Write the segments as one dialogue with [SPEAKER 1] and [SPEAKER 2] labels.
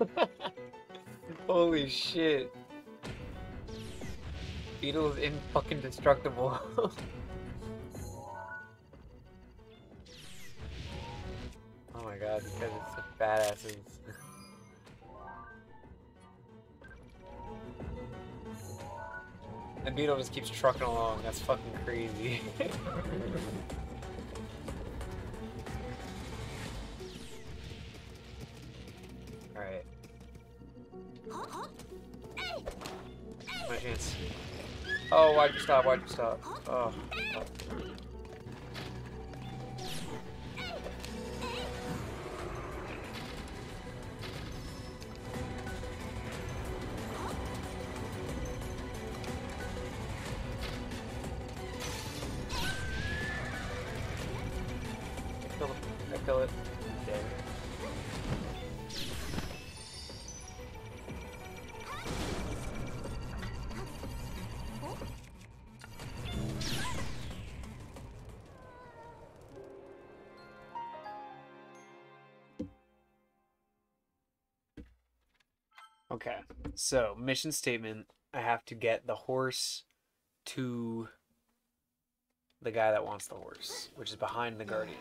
[SPEAKER 1] Holy shit. Beedle is in fucking destructible. oh my god, because it's such badasses. And Beedle just keeps trucking along, that's fucking crazy. Stop? Why'd you stop? Oh. So mission statement I have to get the horse to the guy that wants the horse, which is behind the guardian.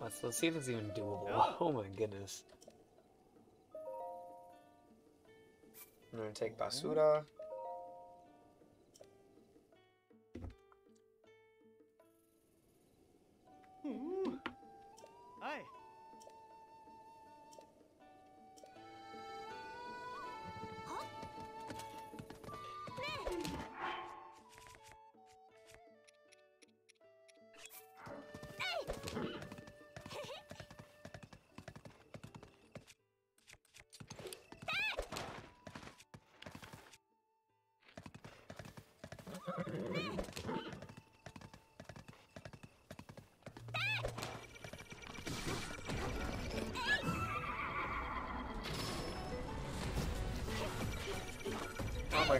[SPEAKER 1] Let's let's see if it's even doable. Oh my goodness. I'm gonna take Basura.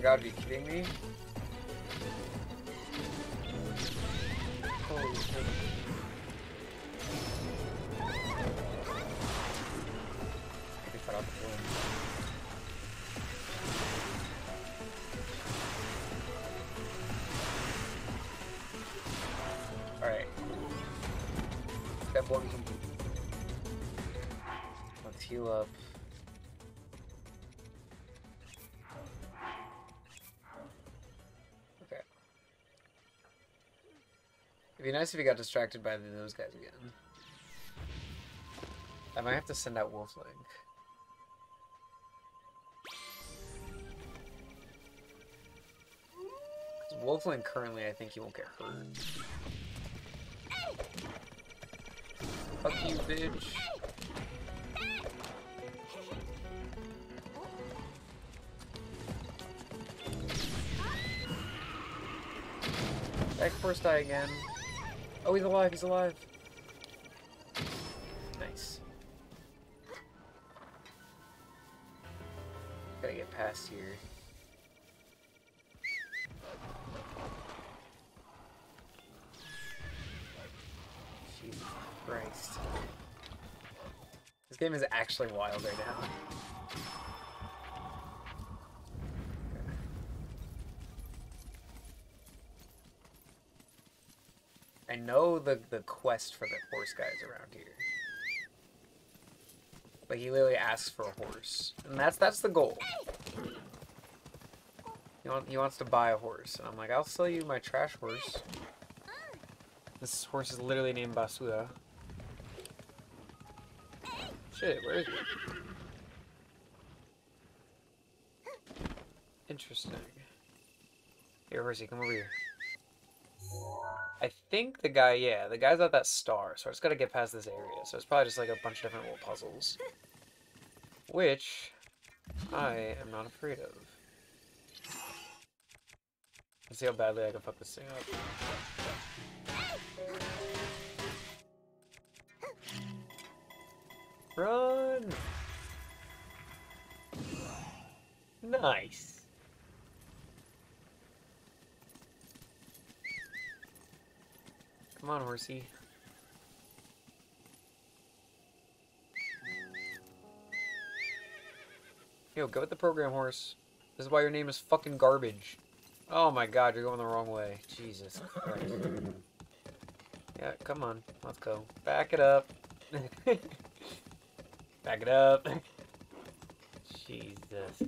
[SPEAKER 1] God, are you kidding me? Holy shit. Alright. Step one complete. Let's heal up. It'd be nice if he got distracted by those guys again. I might have to send out Wolflink. Wolflink currently, I think he won't get hurt. Fuck you, bitch. Back first die again. Oh, he's alive, he's alive. Nice. Gotta get past here. Jesus Christ. This game is actually wild right now. Know the the quest for the horse guys around here. Like he literally asks for a horse, and that's that's the goal. He, want, he wants to buy a horse, and I'm like, I'll sell you my trash horse. This horse is literally named Basura. Shit, where is he? Interesting. Here, horsey, come over here. I think the guy, yeah, the guy's at that star, so I just gotta get past this area. So it's probably just like a bunch of different little puzzles. Which I am not afraid of. Let's see how badly I can fuck this thing up. Run! Nice. Come on, horsey. Yo, go with the program horse. This is why your name is fucking garbage. Oh my god, you're going the wrong way. Jesus Christ. Yeah, come on. Let's go. Back it up. Back it up. Jesus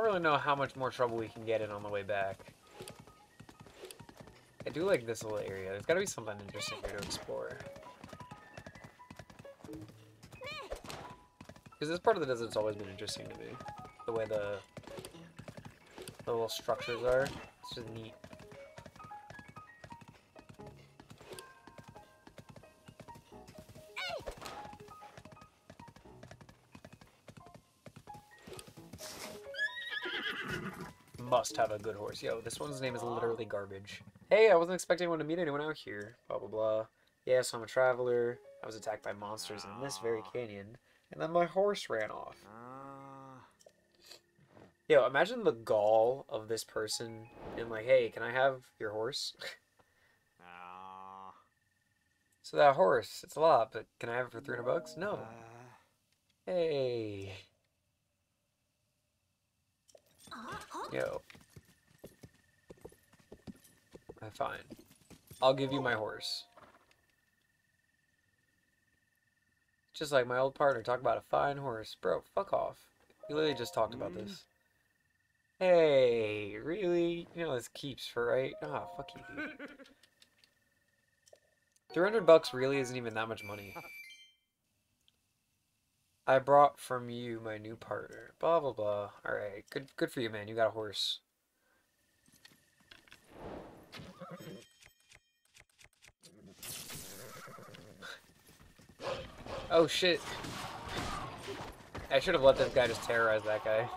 [SPEAKER 1] don't really know how much more trouble we can get in on the way back. I do like this little area. There's gotta be something interesting here to explore. Because this part of the desert's always been interesting to me. The way the, the little structures are. It's just neat. Must have a good horse. Yo, this one's name is literally garbage. Hey, I wasn't expecting anyone to meet anyone out here. Blah, blah, blah. Yeah, so I'm a traveler. I was attacked by monsters in this very canyon. And then my horse ran off. Yo, imagine the gall of this person and like, hey, can I have your horse? so that horse, it's a lot, but can I have it for 300 bucks? No. Hey. Yo. Uh, fine. I'll give you my horse. Just like my old partner, talk about a fine horse. Bro, fuck off. We literally just talked about this. Hey, really? You know this keeps for right? Ah, oh, fuck you, dude. 300 bucks really isn't even that much money. I brought from you my new partner. Blah blah blah. Alright, good good for you man, you got a horse. oh shit. I should have let this guy just terrorize that guy.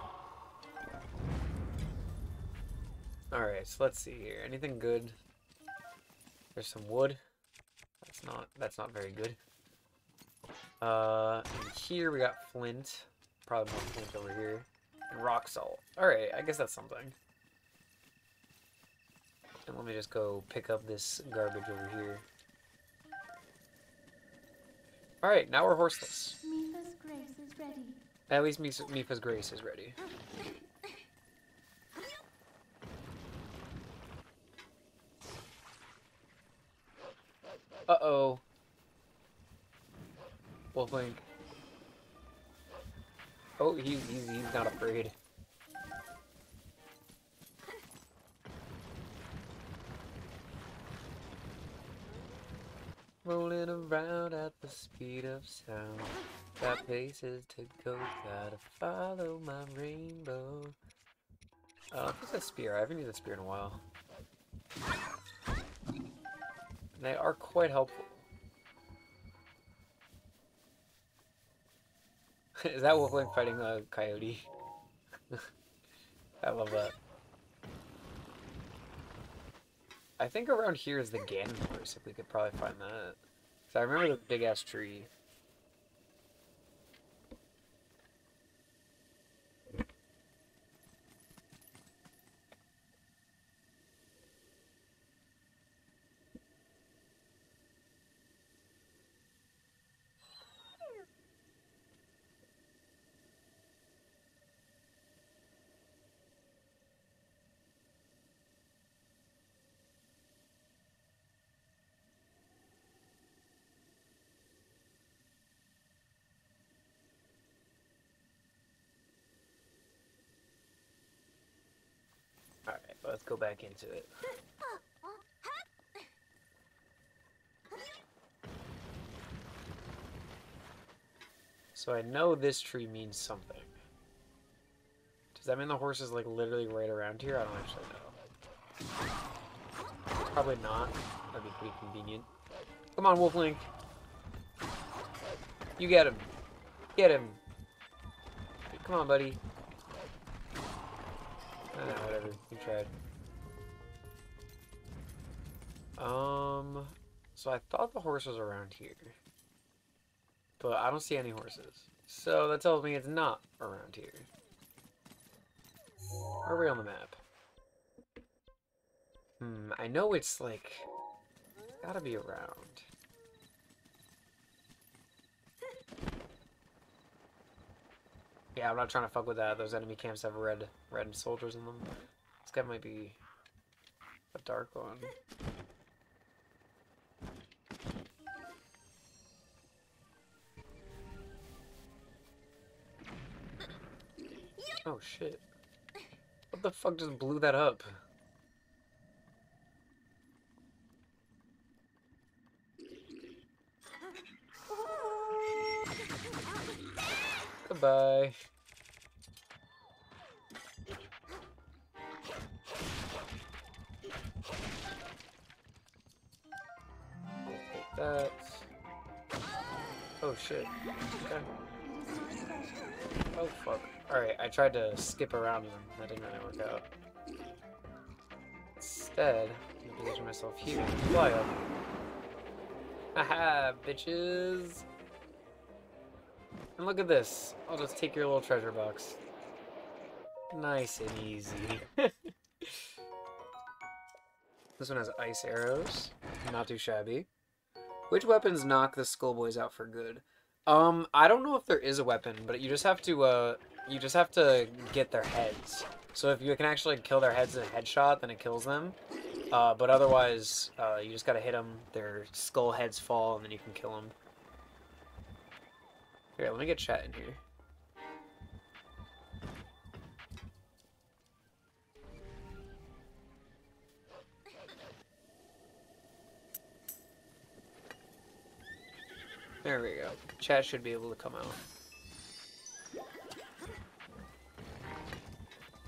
[SPEAKER 1] Alright, so let's see here. Anything good? There's some wood. That's not that's not very good. Uh, here we got flint. Probably more flint over here. And rock salt. Alright, I guess that's something. And let me just go pick up this garbage over here. Alright, now we're horseless.
[SPEAKER 2] Mipha's grace is ready.
[SPEAKER 1] At least Mipha's grace is ready. Uh-oh. Wolflink. Oh, he's, he's, he's not afraid. Rolling around at the speed of sound. Got places to go, gotta follow my rainbow. Uh, what's a spear? I haven't used a spear in a while. They are quite helpful. Is that Wolflink fighting a coyote? I love that. I think around here is the Ganon horse, if we could probably find that. So I remember the big ass tree. Let's go back into it. So I know this tree means something. Does that mean the horse is like literally right around here? I don't actually know. Probably not. That'd be pretty convenient. Come on, Wolf Link. You get him. Get him. Come on, buddy. Tried. Um, so I thought the horse was around here. But I don't see any horses. So that tells me it's not around here. Where are we on the map? Hmm, I know it's like... Gotta be around. Yeah, I'm not trying to fuck with that. Those enemy camps have red red soldiers in them. Guy might be a dark one. Oh shit. What the fuck just blew that up? Goodbye. Oh shit. Okay. Oh fuck. Alright, I tried to skip around them. That didn't really work out. Instead, I'm gonna position myself here fly up. Haha, bitches! And look at this. I'll just take your little treasure box. Nice and easy. this one has ice arrows. Not too shabby. Which weapons knock the schoolboys out for good? Um, I don't know if there is a weapon, but you just have to, uh, you just have to get their heads. So if you can actually kill their heads in a headshot, then it kills them. Uh, but otherwise, uh, you just gotta hit them, their skull heads fall, and then you can kill them. Here, let me get chat in here. Chat should be able to come out.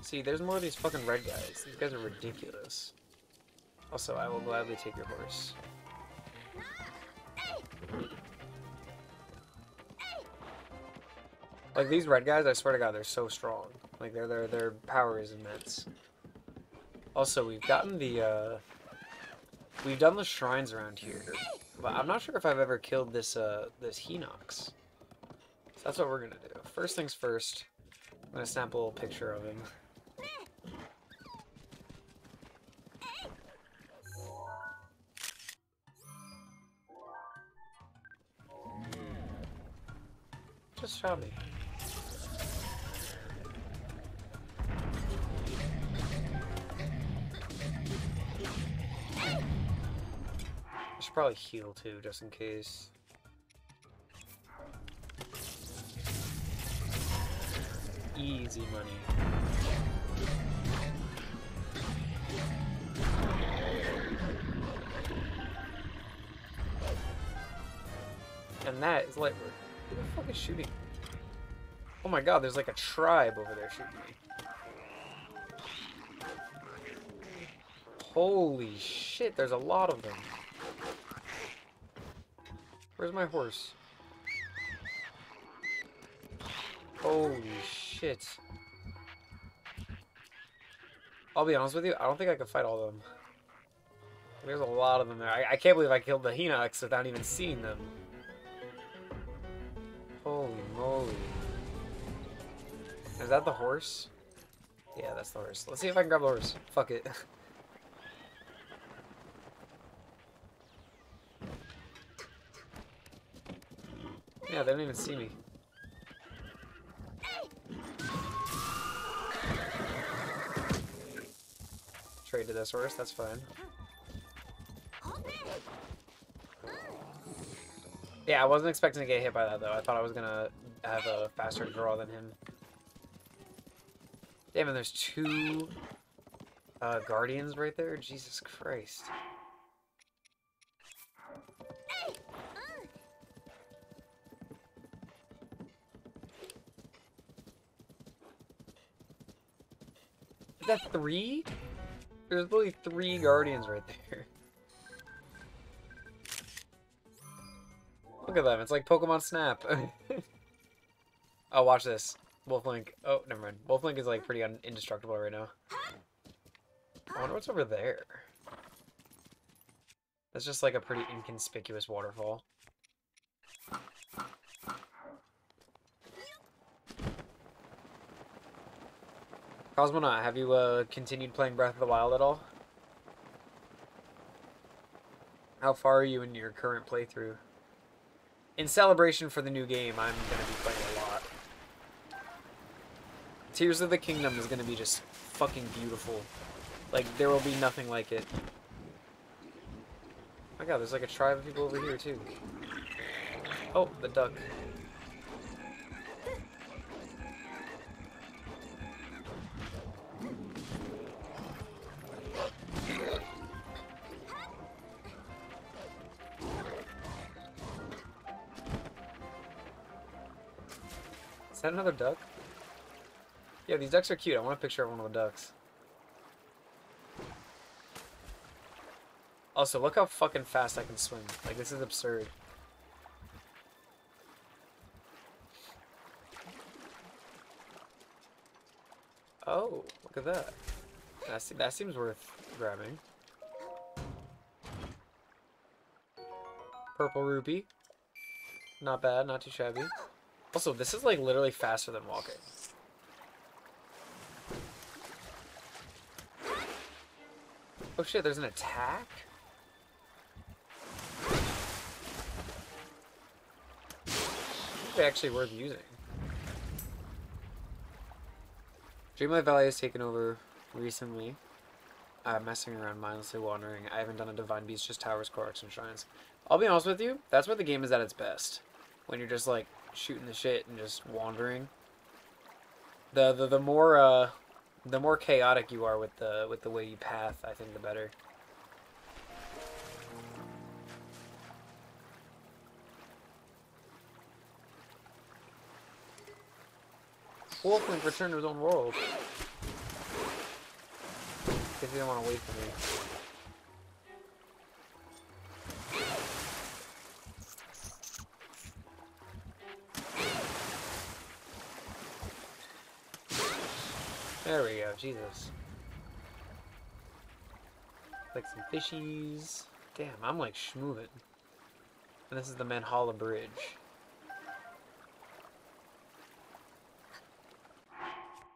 [SPEAKER 1] See, there's more of these fucking red guys. These guys are ridiculous. Also, I will gladly take your horse. Like these red guys, I swear to God, they're so strong. Like their their their power is immense. Also, we've gotten the uh, we've done the shrines around here, but I'm not sure if I've ever killed this uh this Hinox. So that's what we're gonna do. First things first, I'm gonna snap a little picture of him. Just show me. Probably heal too, just in case. Easy money. And that is work. Who the fuck is shooting? Oh my god, there's like a tribe over there shooting me. Holy shit, there's a lot of them. Where's my horse? Holy shit. I'll be honest with you, I don't think I could fight all of them. There's a lot of them there. I, I can't believe I killed the Hinox without even seeing them. Holy moly. Is that the horse? Yeah, that's the horse. Let's see if I can grab the horse. Fuck it. yeah, they don't even see me. Trade to this horse, that's fine. Yeah, I wasn't expecting to get hit by that though. I thought I was gonna have a faster draw than him. Damn, and there's two uh, guardians right there. Jesus Christ. That three? There's literally three guardians right there. Look at them. It's like Pokemon Snap. oh, watch this. Wolflink. Oh, never mind. Wolflink is like pretty indestructible right now. I wonder what's over there. That's just like a pretty inconspicuous waterfall. Cosmonaut, have you uh, continued playing Breath of the Wild at all? How far are you in your current playthrough? In celebration for the new game, I'm going to be playing a lot. Tears of the Kingdom is going to be just fucking beautiful. Like, there will be nothing like it. Oh my god, there's like a tribe of people over here, too. Oh, the duck. That another duck? Yeah, these ducks are cute. I want a picture of one of the ducks. Also, look how fucking fast I can swim. Like, this is absurd. Oh, look at that. That, se that seems worth grabbing. Purple rupee. Not bad, not too shabby. Also, this is like literally faster than walking. Oh shit, there's an attack? actually worth using. Dreamlight Valley has taken over recently. Uh, messing around, mindlessly wandering. I haven't done a Divine Beast, just towers, Koroks, and shrines. I'll be honest with you, that's where the game is at its best. When you're just like shooting the shit and just wandering. The the, the more uh the more chaotic you are with the with the way you path, I think the better. Wolflink returned to his own world. If he didn't want to wait for me. There we go, Jesus. Like some fishies. Damn, I'm like schmoving. And this is the Manhala Bridge.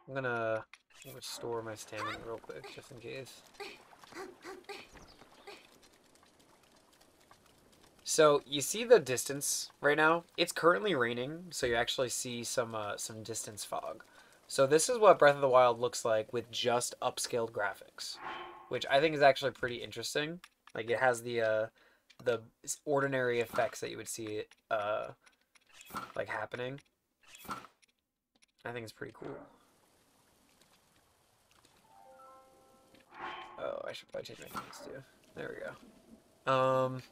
[SPEAKER 1] I'm gonna restore my stamina real quick, just in case. So, you see the distance right now? It's currently raining, so you actually see some uh, some distance fog. So this is what Breath of the Wild looks like with just upscaled graphics, which I think is actually pretty interesting. Like it has the uh, the ordinary effects that you would see uh, like happening. I think it's pretty cool. Oh, I should probably change my keys too. There we go. Um,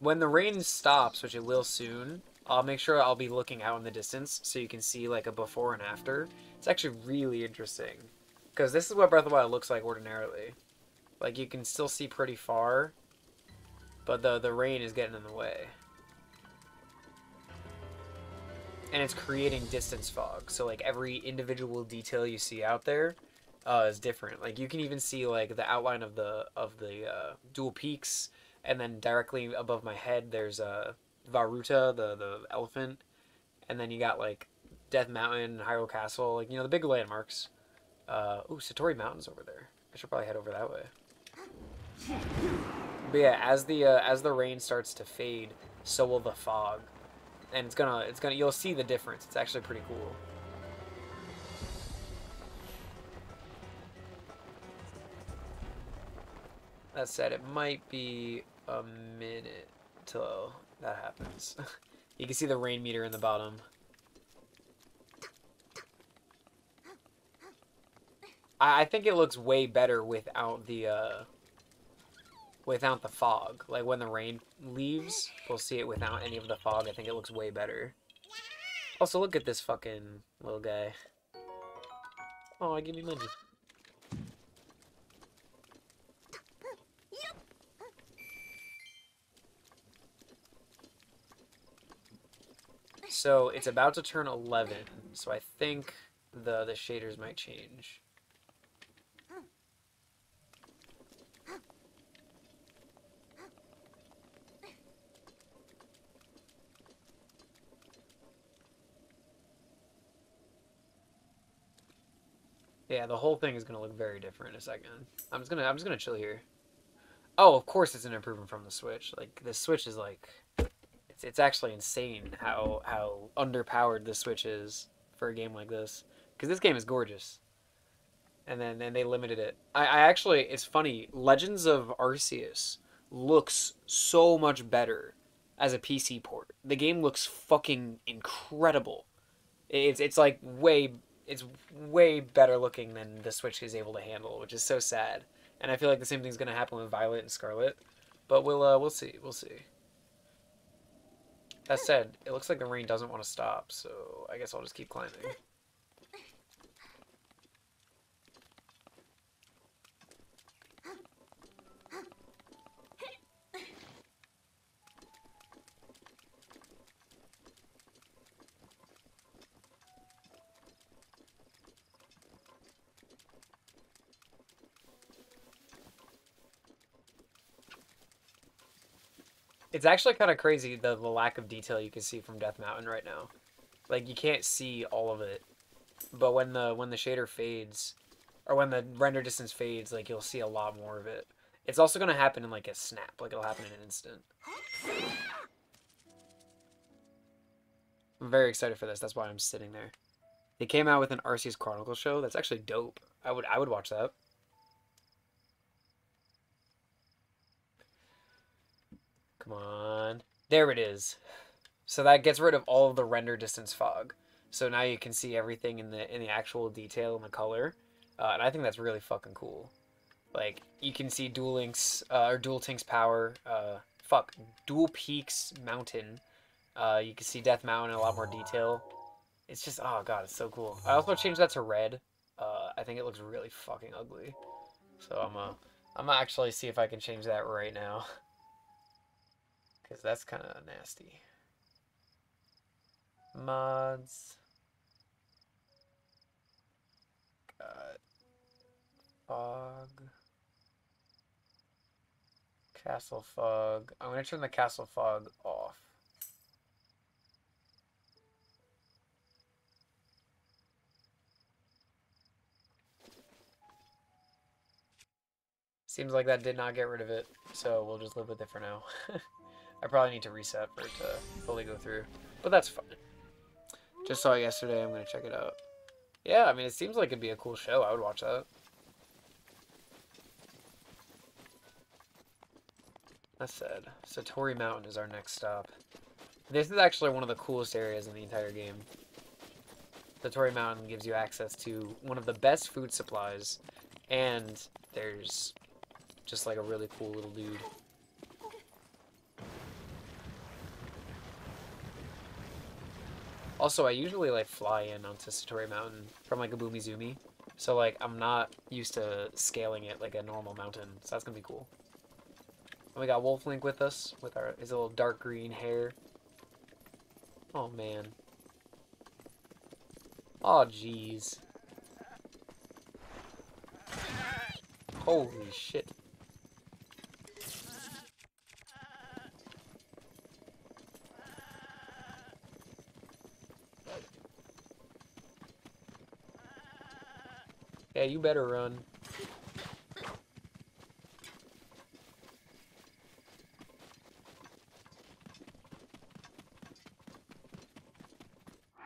[SPEAKER 1] when the rain stops, which it will soon, I'll make sure I'll be looking out in the distance so you can see like a before and after. It's actually really interesting because this is what Breath of the Wild looks like ordinarily. Like you can still see pretty far, but the the rain is getting in the way. And it's creating distance fog. So like every individual detail you see out there uh, is different. Like you can even see like the outline of the of the uh, dual peaks, and then directly above my head there's a uh, Vah Ruta, the the elephant, and then you got like Death Mountain, Hyrule Castle, like you know the big landmarks. Uh, ooh, Satori Mountain's over there. I should probably head over that way. But yeah, as the uh, as the rain starts to fade, so will the fog, and it's gonna it's gonna you'll see the difference. It's actually pretty cool. That said, it might be a minute till that happens. you can see the rain meter in the bottom. I, I think it looks way better without the uh, without the fog. Like when the rain leaves, we'll see it without any of the fog. I think it looks way better. Also, look at this fucking little guy. Oh, I give me money. So it's about to turn 11. So I think the, the shaders might change. Yeah, the whole thing is gonna look very different in a second. I'm just gonna I'm just gonna chill here. Oh, of course it's an improvement from the Switch. Like the Switch is like it's it's actually insane how how underpowered the Switch is for a game like this. Because this game is gorgeous. And then and they limited it. I, I actually it's funny, Legends of Arceus looks so much better as a PC port. The game looks fucking incredible. It's it's like way it's way better looking than the Switch is able to handle, which is so sad. And I feel like the same thing's gonna happen with Violet and Scarlet, but we'll uh, we'll see, we'll see. That said, it looks like the rain doesn't want to stop, so I guess I'll just keep climbing. It's actually kind of crazy the, the lack of detail you can see from Death Mountain right now. Like you can't see all of it, but when the when the shader fades, or when the render distance fades, like you'll see a lot more of it. It's also gonna happen in like a snap, like it'll happen in an instant. I'm very excited for this. That's why I'm sitting there. They came out with an Arceus Chronicle show. That's actually dope. I would I would watch that. Come on. There it is. So that gets rid of all of the render distance fog. So now you can see everything in the in the actual detail and the color. Uh, and I think that's really fucking cool. Like you can see Duel Links uh, or Dual Tink's power. Uh, fuck, Dual Peaks Mountain. Uh, you can see Death Mountain in a lot more detail. It's just oh god, it's so cool. I also changed that to red. Uh, I think it looks really fucking ugly. So I'm uh, I'm gonna actually see if I can change that right now. Because that's kind of nasty. Mods. Got fog. Castle fog. I'm going to turn the castle fog off. Seems like that did not get rid of it, so we'll just live with it for now. I probably need to reset for it to fully go through. But that's fine. Just saw it yesterday. I'm going to check it out. Yeah, I mean, it seems like it'd be a cool show. I would watch that. That said, Satori Mountain is our next stop. This is actually one of the coolest areas in the entire game. Satori Mountain gives you access to one of the best food supplies, and there's just like a really cool little dude. Also, I usually like fly in onto Satori Mountain from like a Umizoomi. So like I'm not used to scaling it like a normal mountain. So that's gonna be cool. And we got Wolf Link with us with our his little dark green hair. Oh man. Oh jeez. Holy shit. Yeah, you better run.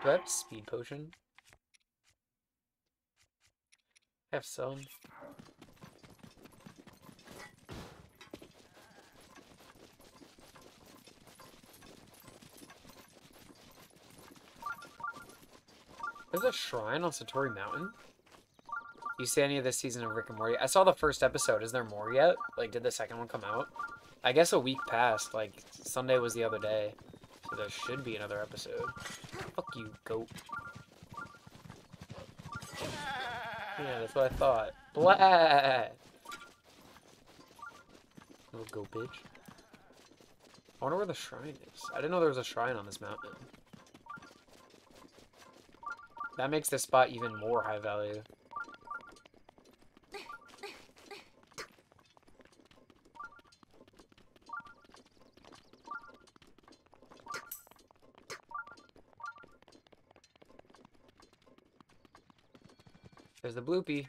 [SPEAKER 1] Do I have speed potion? I have some. There's a shrine on Satori Mountain? You see any of this season of Rick and Morty? I saw the first episode. Is there more yet? Like, did the second one come out? I guess a week passed. Like, Sunday was the other day. So there should be another episode. Fuck you, goat. Yeah, that's what I thought. Blah! Little goat bitch. I wonder where the shrine is. I didn't know there was a shrine on this mountain. That makes this spot even more high value. There's the Blupee.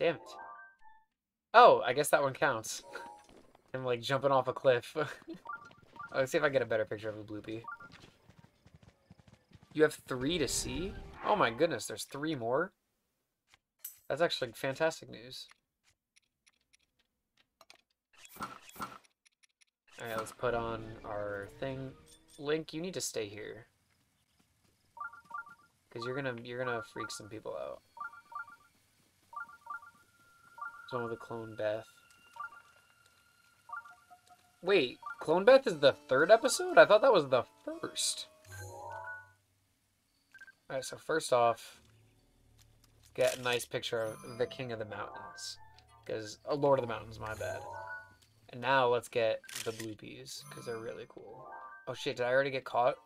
[SPEAKER 1] Damn it. Oh, I guess that one counts. I'm like jumping off a cliff. Let's see if I get a better picture of the Blupee. You have three to see? Oh my goodness, there's three more? That's actually fantastic news. Alright, let's put on our thing. Link, you need to stay here. Cause you're gonna you're gonna freak some people out. There's one with a clone Beth. Wait, Clone Beth is the third episode? I thought that was the first. Alright, so first off, get a nice picture of the King of the Mountains. Because, oh, Lord of the Mountains, my bad. And now let's get the blue Blupees, because they're really cool. Oh shit, did I already get caught?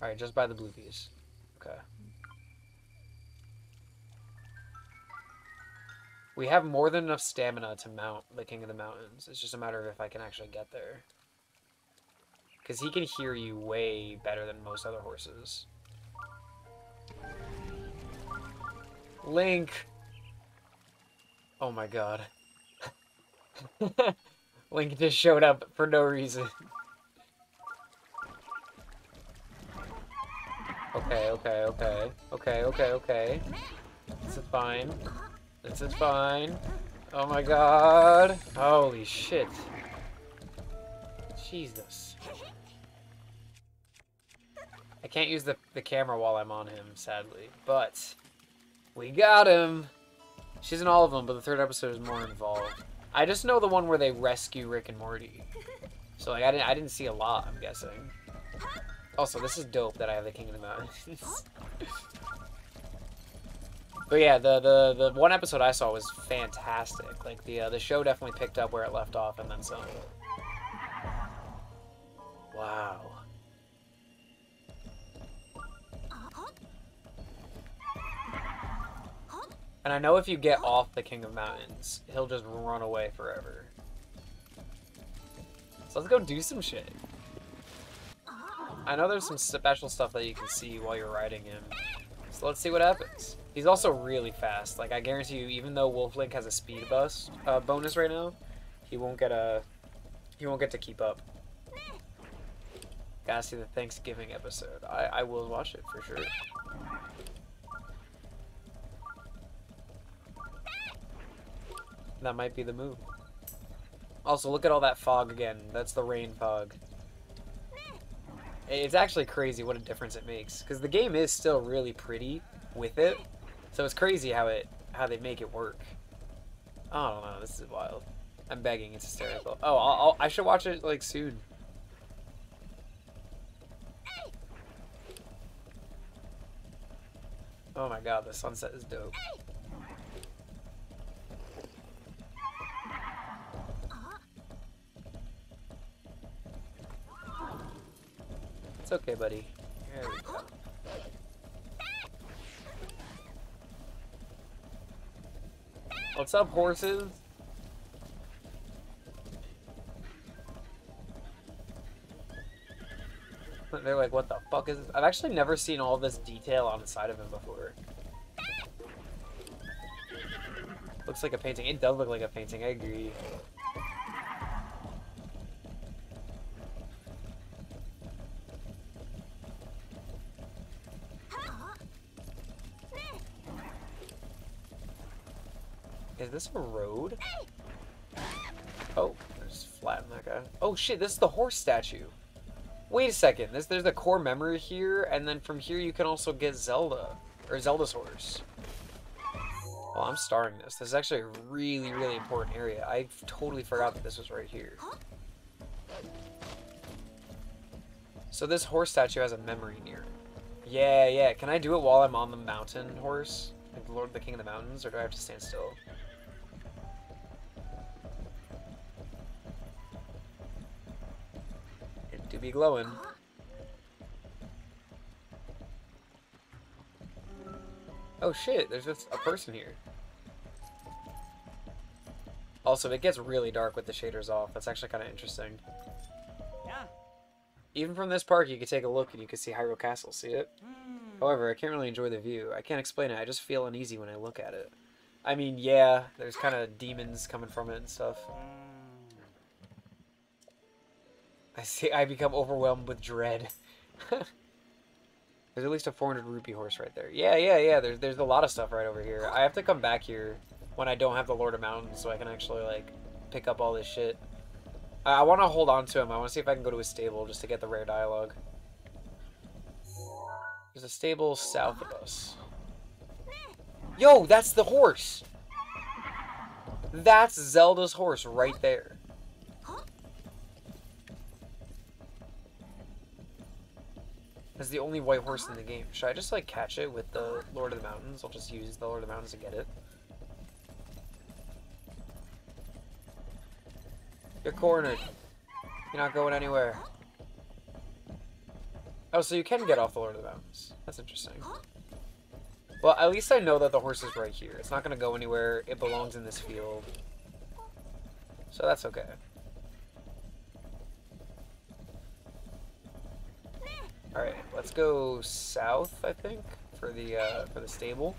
[SPEAKER 1] Alright, just buy the blue Blupees. Okay. We have more than enough stamina to mount the King of the Mountains. It's just a matter of if I can actually get there. Because he can hear you way better than most other horses. Link! Oh my god. Link just showed up for no reason. Okay, okay, okay. Okay, okay, okay. This is fine. This is fine. Oh my god. Holy shit. Jesus. I can't use the, the camera while I'm on him, sadly. But, we got him. She's in all of them, but the third episode is more involved. I just know the one where they rescue Rick and Morty. So, like, I didn't, I didn't see a lot, I'm guessing. Also, this is dope that I have the King of the Mountains. But yeah, the, the, the one episode I saw was fantastic. Like, the, uh, the show definitely picked up where it left off and then some. Wow. And I know if you get off the King of Mountains, he'll just run away forever. So let's go do some shit. I know there's some special stuff that you can see while you're riding him. So let's see what happens. He's also really fast. Like, I guarantee you, even though Wolf Link has a speed bust uh, bonus right now, he won't get a... He won't get to keep up. Gotta see the Thanksgiving episode. I, I will watch it for sure. That might be the move. Also, look at all that fog again. That's the rain fog. It's actually crazy what a difference it makes. Because the game is still really pretty with it. So it's crazy how it how they make it work. I don't know. This is wild. I'm begging. It's hysterical. Oh, I'll, I'll, i should watch it like soon. Oh my god, the sunset is dope. It's okay, buddy. What's up, horses? They're like, what the fuck is this? I've actually never seen all this detail on the side of him before. Looks like a painting. It does look like a painting, I agree. Is this a road? Oh, there's flat in that guy. Oh shit, this is the horse statue. Wait a second, this, there's a core memory here, and then from here you can also get Zelda, or Zelda's horse. Well, I'm starring this. This is actually a really, really important area. I totally forgot that this was right here. So this horse statue has a memory near it. Yeah, yeah. Can I do it while I'm on the mountain horse? Like Lord, the King of the Mountains, or do I have to stand still? To be glowing. Oh shit, there's just a person here. Also, it gets really dark with the shaders off. That's actually kind of interesting.
[SPEAKER 2] Yeah.
[SPEAKER 1] Even from this park, you could take a look and you could see Hyrule Castle. See it?
[SPEAKER 2] Hmm.
[SPEAKER 1] However, I can't really enjoy the view. I can't explain it. I just feel uneasy when I look at it. I mean, yeah, there's kind of demons coming from it and stuff. I see. I become overwhelmed with dread. there's at least a 400 rupee horse right there. Yeah, yeah, yeah. There's there's a lot of stuff right over here. I have to come back here when I don't have the Lord of Mountains, so I can actually like pick up all this shit. I, I want to hold on to him. I want to see if I can go to his stable just to get the rare dialogue. There's a stable south of us. Yo, that's the horse. That's Zelda's horse right there. That's the only white horse in the game. Should I just like catch it with the Lord of the Mountains? I'll just use the Lord of the Mountains to get it. You're cornered. You're not going anywhere. Oh, so you can get off the Lord of the Mountains. That's interesting. Well, at least I know that the horse is right here. It's not going to go anywhere. It belongs in this field. So that's okay. Alright, let's go south, I think, for the, uh, for the stable.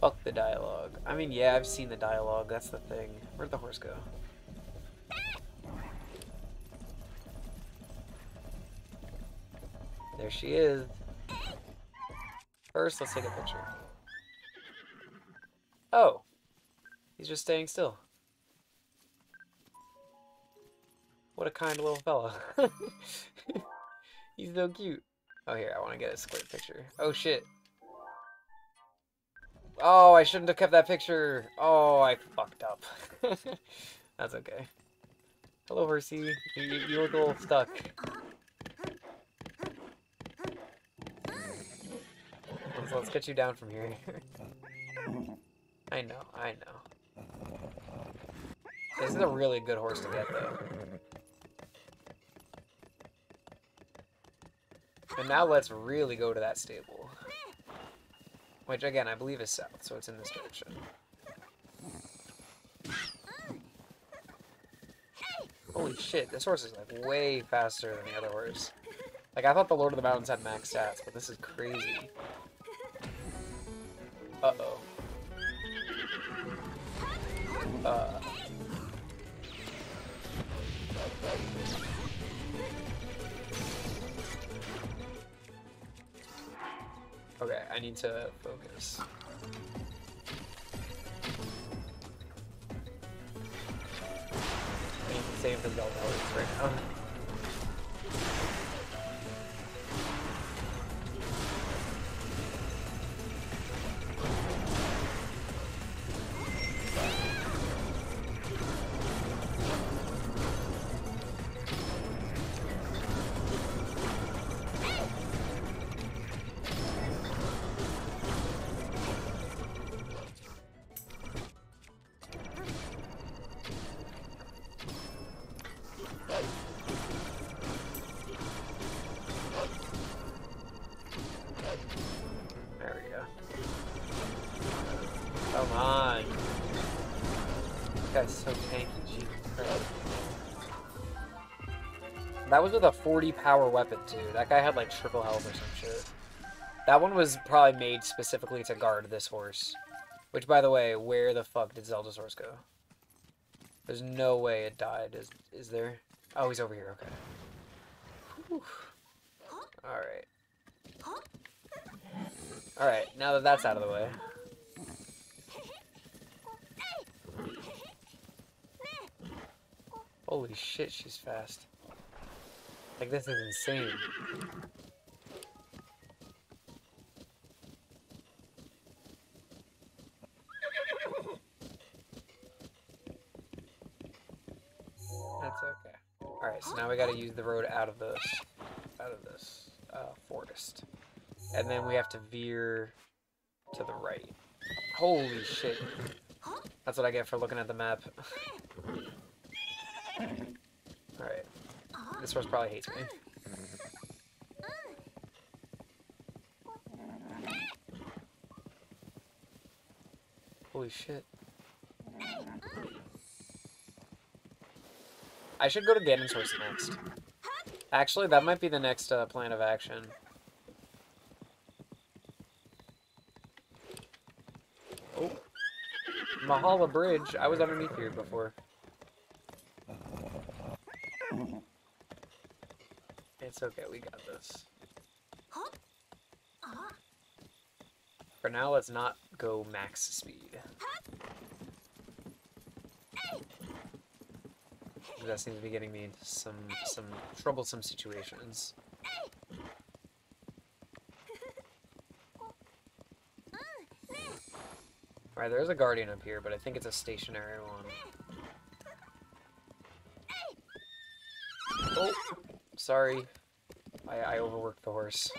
[SPEAKER 1] Fuck the dialogue. I mean, yeah, I've seen the dialogue. That's the thing. Where'd the horse go? There she is. First, let's take a picture. Oh. He's just staying still. What a kind little fella. He's so cute. Oh, here, I want to get a square picture. Oh, shit. Oh, I shouldn't have kept that picture. Oh, I fucked up. That's okay. Hello, horsey. You, you, look a little stuck. Let's, let's get you down from here. I know, I know. This is a really good horse to get, though. And now let's really go to that stable. Which, again, I believe is south, so it's in this direction. Holy shit, this horse is, like, way faster than the other horse. Like, I thought the Lord of the Mountains had max stats, but this is crazy. Uh-oh. Uh... Okay, I need to focus. I need to save the Zelda right now. Guy's so tanky, Jesus Christ. That was with a 40 power weapon, too. That guy had like triple health or some shit. That one was probably made specifically to guard this horse. Which, by the way, where the fuck did Zelda's horse go? There's no way it died, is, is there? Oh, he's over here, okay. Whew. Alright. Alright, now that that's out of the way. Holy shit, she's fast. Like, this is insane. That's okay. Alright, so now we gotta use the road out of this, out of this, uh, forest. And then we have to veer to the right. Holy shit. That's what I get for looking at the map. Alright. This horse probably hates me. Holy shit. I should go to Ganon's horse next. Actually, that might be the next uh, plan of action. Oh. Mahala Bridge. I was underneath here before. It's okay, we got this. Uh-huh. For now, let's not go max speed. That seems to be getting me into some some troublesome situations. Alright, there's a guardian up here, but I think it's a stationary one. Oh, sorry. I, I overworked the horse.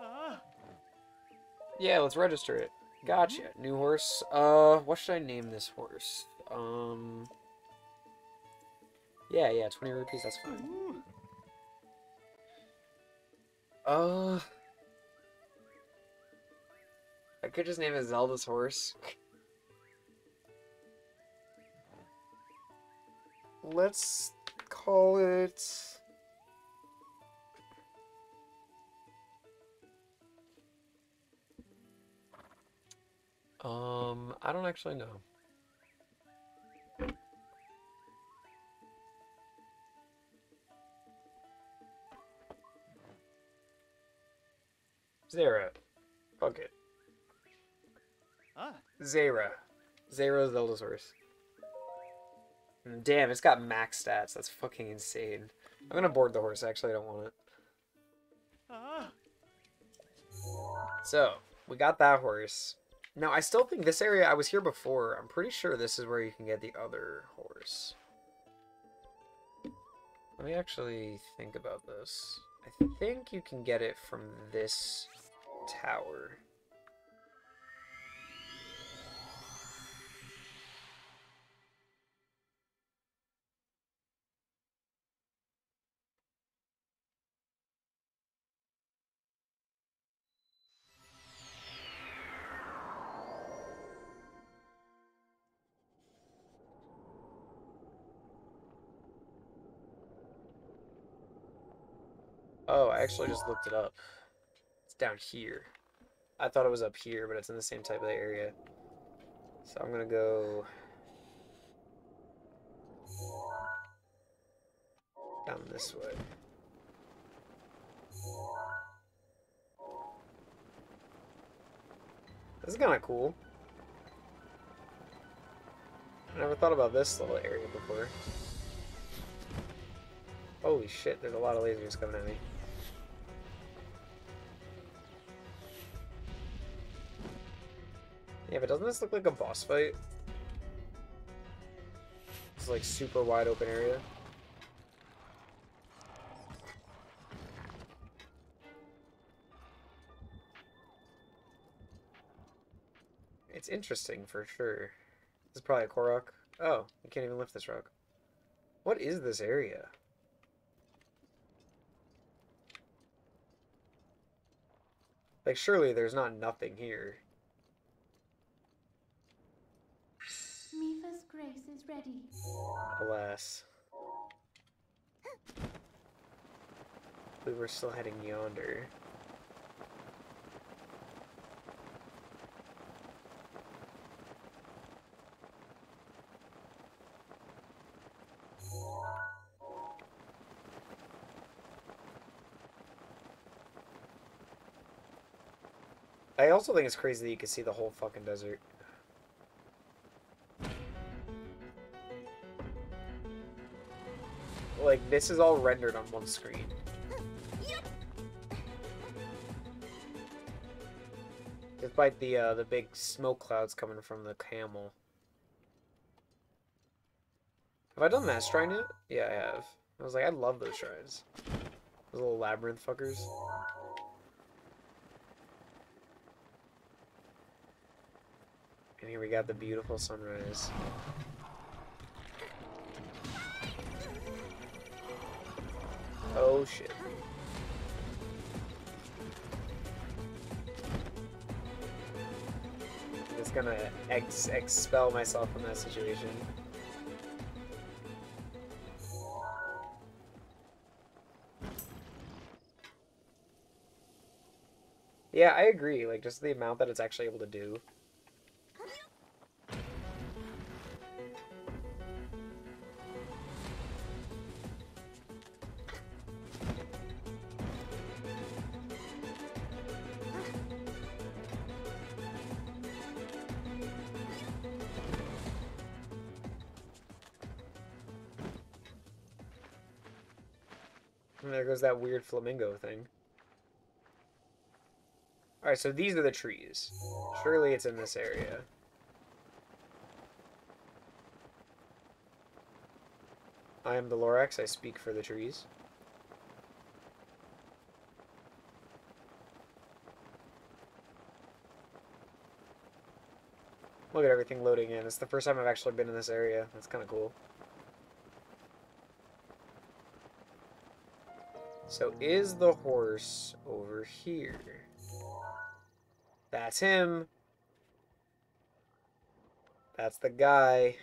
[SPEAKER 2] Ah.
[SPEAKER 1] Yeah, let's register it. Gotcha. New horse. Uh, what should I name this horse? Um. Yeah, yeah, 20 rupees, that's fine.
[SPEAKER 2] Ooh.
[SPEAKER 1] Uh. I could just name it Zelda's horse. Let's call it. Um, I don't actually know. Zera. Fuck it.
[SPEAKER 2] Ah.
[SPEAKER 1] Zera. Zera's Zelda's horse. Mm, Damn, it's got max stats. That's fucking insane. I'm gonna board the horse, actually, I don't want it.
[SPEAKER 2] Ah.
[SPEAKER 1] So, we got that horse. Now, I still think this area, I was here before. I'm pretty sure this is where you can get the other horse. Let me actually think about this. I think you can get it from this tower. Oh, I actually just looked it up. Down here. I thought it was up here, but it's in the same type of area. So I'm gonna go down this way. This is kind of cool. I never thought about this little area before. Holy shit, there's a lot of lasers coming at me. Yeah, but doesn't this look like a boss fight? It's like super wide open area. It's interesting for sure. This is probably a Korok. Oh, you can't even lift this rock. What is this area? Like, surely there's not nothing here.
[SPEAKER 3] Mipha's grace is ready.
[SPEAKER 1] Alas. We were still heading yonder. I also think it's crazy that you can see the whole fucking desert. Like, this is all rendered on one screen. Despite the, uh, the big smoke clouds coming from the camel. Have I done that shrine yet? Yeah, I have. I was like, I love those shrines. Those little labyrinth fuckers. And here we got the beautiful sunrise. Oh shit. Just gonna ex expel myself from that situation. Yeah, I agree. Like, just the amount that it's actually able to do. That weird flamingo thing. Alright, so these are the trees. Surely it's in this area. I am the Lorax, I speak for the trees. Look at everything loading in. It's the first time I've actually been in this area. That's kind of cool. So is the horse over here? That's him. That's the guy.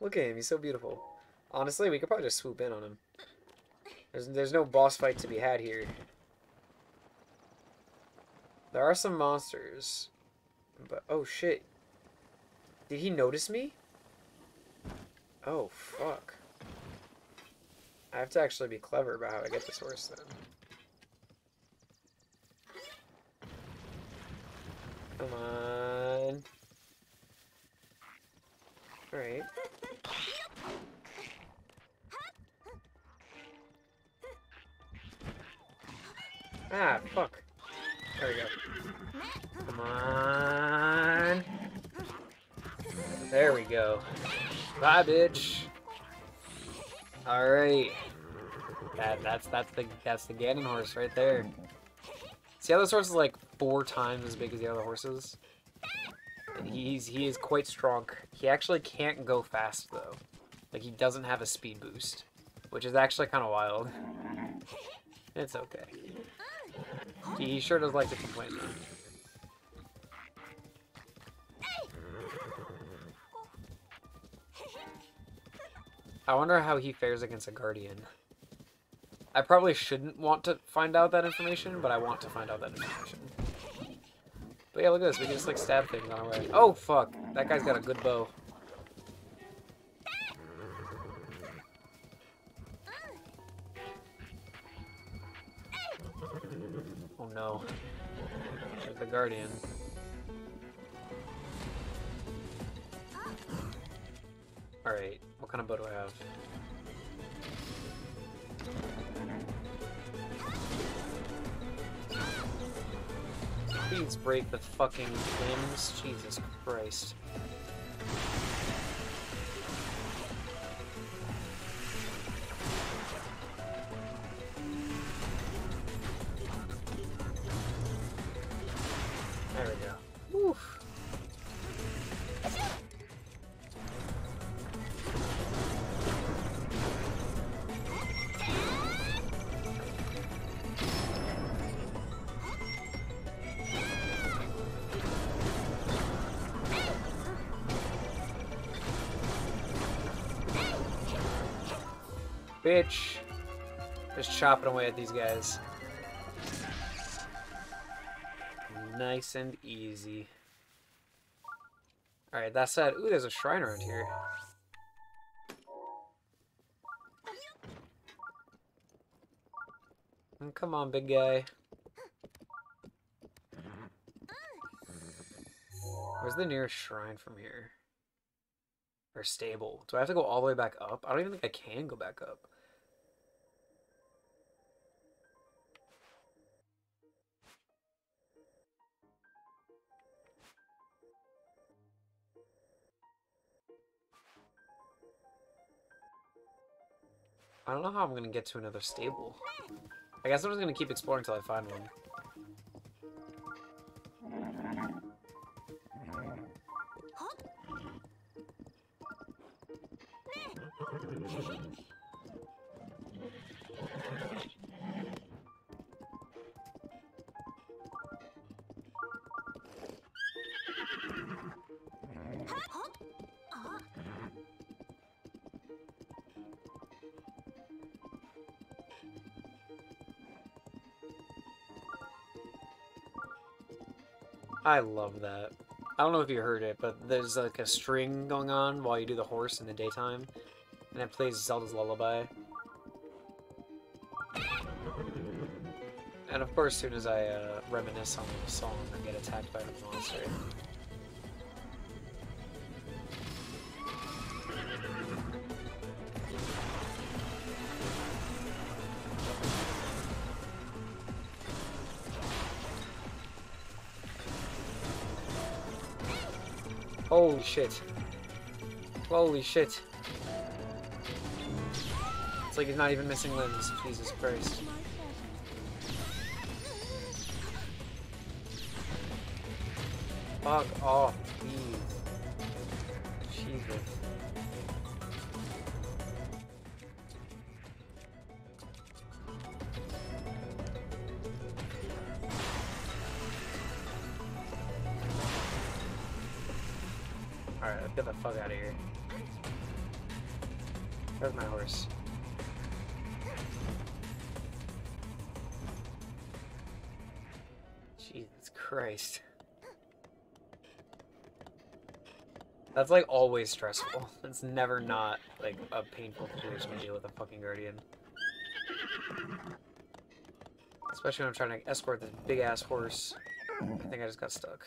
[SPEAKER 1] Look at him, he's so beautiful. Honestly, we could probably just swoop in on him. There's, there's no boss fight to be had here. There are some monsters. But, oh shit. Did he notice me? Oh, fuck. I have to actually be clever about how I get this horse then. Come on. Alright. Ah, fuck. There we go. Come on. There we go. Bye, bitch. All right. That that's that's the that's the Ganon horse right there. See how this horse is like four times as big as the other horses? And he's he is quite strong. He actually can't go fast though. Like he doesn't have a speed boost, which is actually kind of wild. It's okay. He, he sure does like to complain though. I wonder how he fares against a guardian. I probably shouldn't want to find out that information, but I want to find out that information. But yeah, look at this. We can just like stab things on our way. Oh, fuck. That guy's got a good bow. Oh no. There's the guardian. Alright, kind of bow do I have? Please break the fucking limbs. Jesus Christ. Chopping away at these guys. Nice and easy. Alright, that said, ooh, there's a shrine around here. Mm, Come on, big guy. Where's the nearest shrine from here? Or stable? Do I have to go all the way back up? I don't even think I can go back up. I don't know how I'm gonna get to another stable. I guess I'm just gonna keep exploring until I find one. I love that. I don't know if you heard it, but there's like a string going on while you do the horse in the daytime, and it plays Zelda's Lullaby. And of course, as soon as I uh, reminisce on the song, I get attacked by the monster. Holy shit. Holy shit. It's like he's not even missing limbs. Jesus Christ. Fuck off, always stressful. It's never not like a painful situation to deal with a fucking guardian. Especially when I'm trying to escort this big ass horse. I think I just got stuck.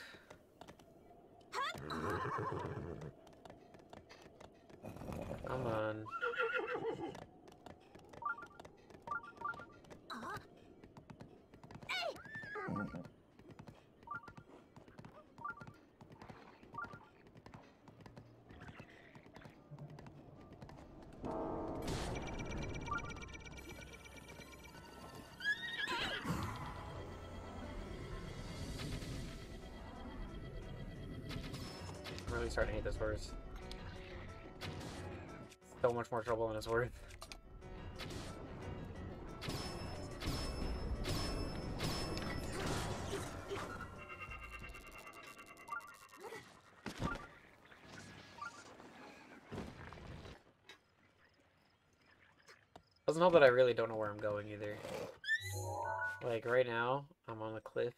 [SPEAKER 1] Starting to hate this horse. So much more trouble than it's worth. Doesn't help that I really don't know where I'm going either. Like right now, I'm on the cliff.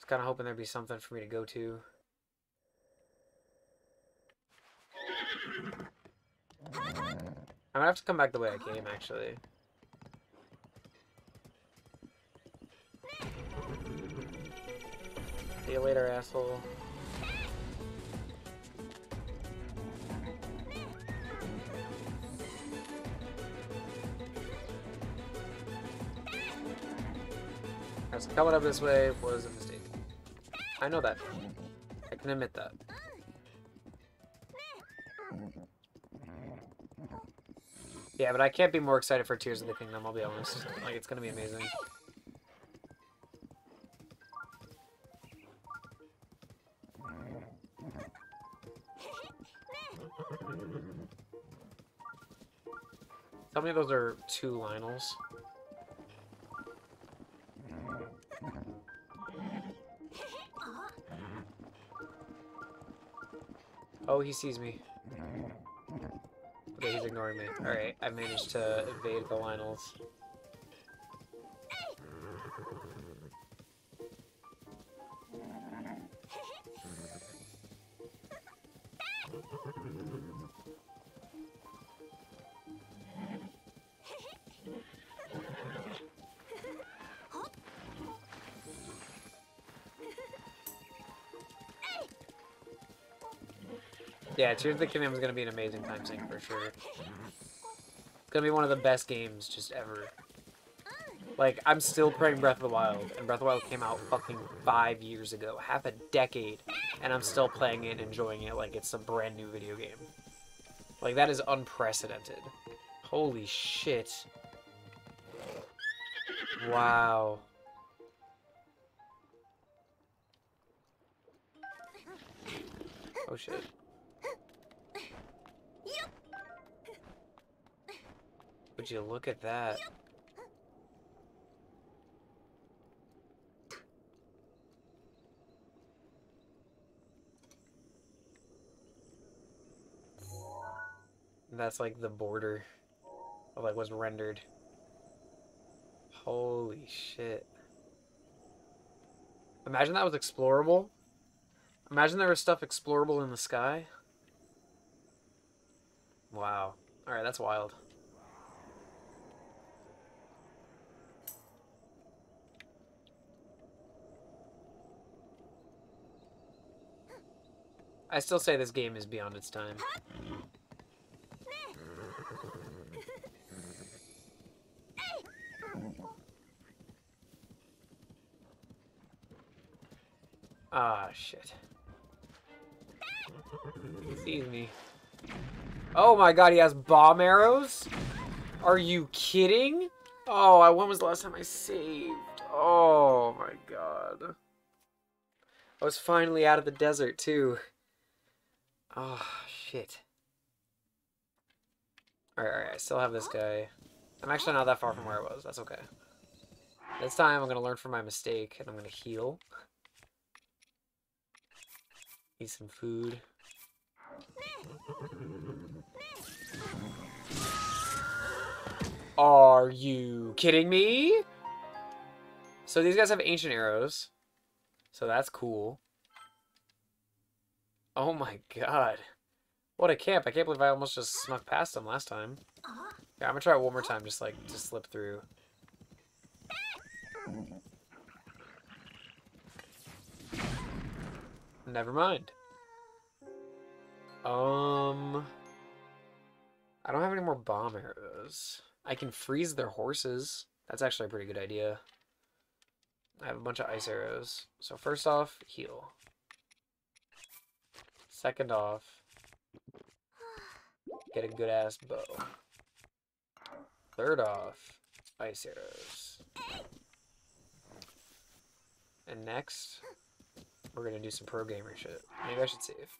[SPEAKER 1] Just kind of hoping there'd be something for me to go to. I'm gonna have to come back the way I came, actually. See you later, asshole. Coming up this way was a mistake. I know that. Yeah, but I can't be more excited for Tears of the Kingdom, I'll be honest. Like, it's gonna be amazing. Tell me those are two Lynels. Oh, he sees me. He's ignoring me. Alright, I managed to evade the Lynels. Yeah, Tears of the Kingdom is going to be an amazing time sink for sure. It's going to be one of the best games just ever. Like, I'm still playing Breath of the Wild, and Breath of the Wild came out fucking five years ago, half a decade, and I'm still playing it and enjoying it like it's a brand new video game. Like, that is unprecedented. Holy shit. Wow. Oh shit. Would you look at that? That's like the border of like was rendered. Holy shit. Imagine that was explorable. Imagine there was stuff explorable in the sky. Wow. Alright, that's wild. I still say this game is beyond its time. Ah, shit. He sees me. Oh my god, he has bomb arrows? Are you kidding? Oh, I- when was the last time I saved? Oh my god. I was finally out of the desert, too. Oh, shit. Alright, alright, I still have this guy. I'm actually not that far from where I was, that's okay. This time I'm gonna learn from my mistake, and I'm gonna heal. Eat some food. Are you kidding me? So these guys have ancient arrows. So that's cool. Oh my god. What a camp. I can't believe I almost just snuck past them last time. Yeah, I'm gonna try it one more time, just like, to slip through. Never mind. Um... I don't have any more bomb arrows. I can freeze their horses. That's actually a pretty good idea. I have a bunch of ice arrows. So first off, heal. Second off, get a good ass bow. Third off, ice arrows. And next, we're gonna do some pro gamer shit. Maybe I should save.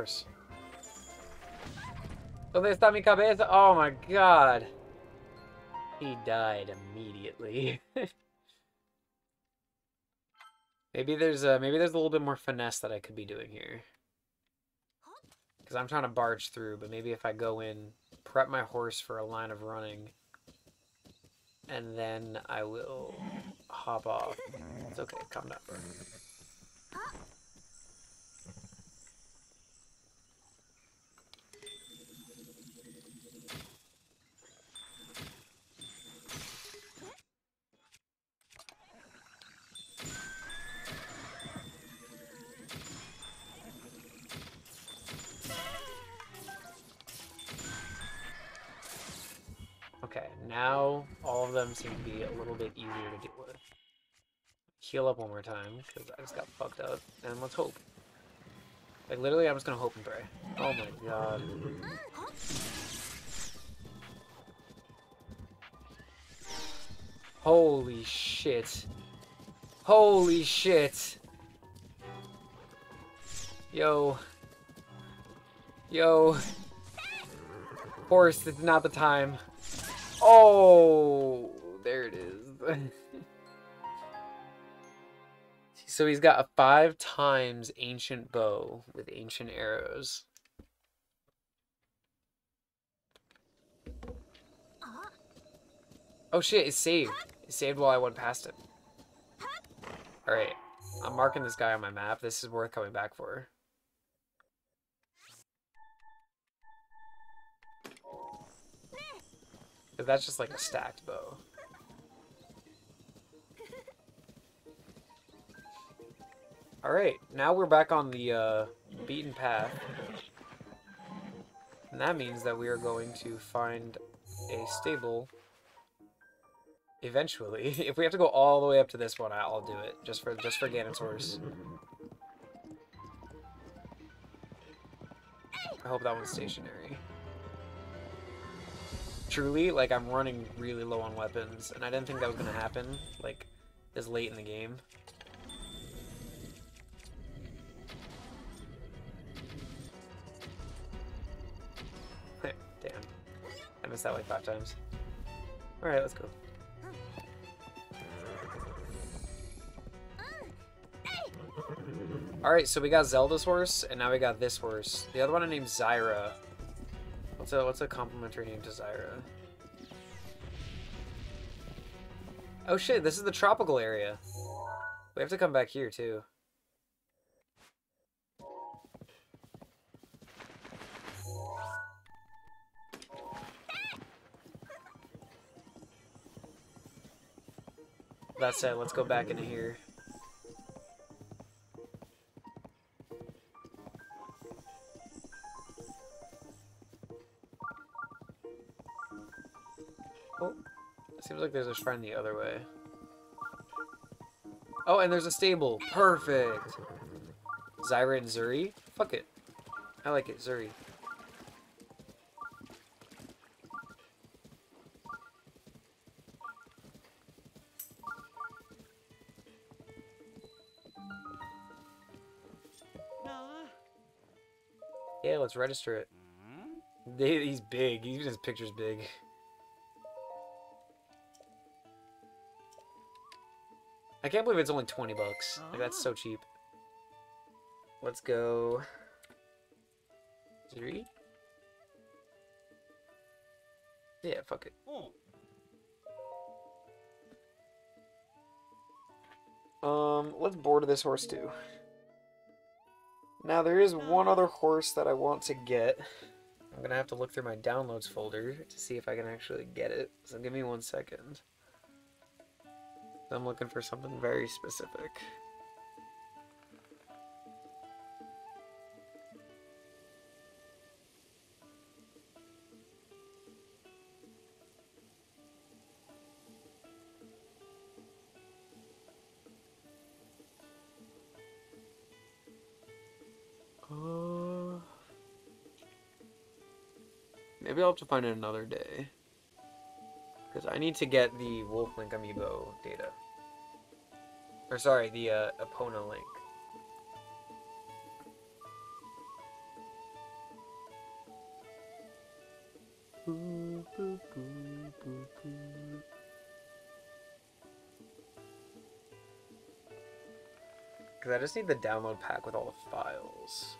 [SPEAKER 1] Horse. ¿Dónde está mi cabeza? Oh my god. He died immediately. maybe there's a, maybe there's a little bit more finesse that I could be doing here. Because I'm trying to barge through, but maybe if I go in, prep my horse for a line of running, and then I will hop off. It's okay, calm down. Now all of them seem to be a little bit easier to deal with. Heal up one more time, because I just got fucked up. And let's hope. Like, literally, I'm just gonna hope and pray. Oh my god. Holy shit. Holy shit. Yo. Yo. Horse, is not the time. Oh, there it is. so he's got a five times ancient bow with ancient arrows. Oh shit, it's saved. It saved while I went past it. Alright, I'm marking this guy on my map. This is worth coming back for. Because that's just like a stacked bow. Alright, now we're back on the uh, beaten path. And that means that we are going to find a stable eventually. if we have to go all the way up to this one, I'll do it. Just for just for Ganon's horse. I hope that one's stationary truly, like, I'm running really low on weapons, and I didn't think that was going to happen, like, this late in the game. Damn. I missed that like five times. Alright, let's go. Alright, so we got Zelda's horse, and now we got this horse. The other one I named Zyra. What's a what's a complimentary name to Zyra? Oh shit, this is the tropical area. We have to come back here too. That said, let's go back into here. Like there's a shrine the other way. Oh, and there's a stable. Perfect. Zyra and Zuri? Fuck it. I like it, Zuri. Yeah, let's register it.
[SPEAKER 2] Hmm?
[SPEAKER 1] They, he's big. Even his picture's big. I can't believe it's only 20 bucks. Like, that's so cheap. Let's go. Three? Yeah, fuck it. Um, let's board this horse too. Now, there is one other horse that I want to get. I'm gonna have to look through my downloads folder to see if I can actually get it. So give me one second. I'm looking for something very specific. Uh, maybe I'll have to find it another day. Because I need to get the Wolf Link amiibo data. Or sorry, the uh, Epona link. Because I just need the download pack with all the files.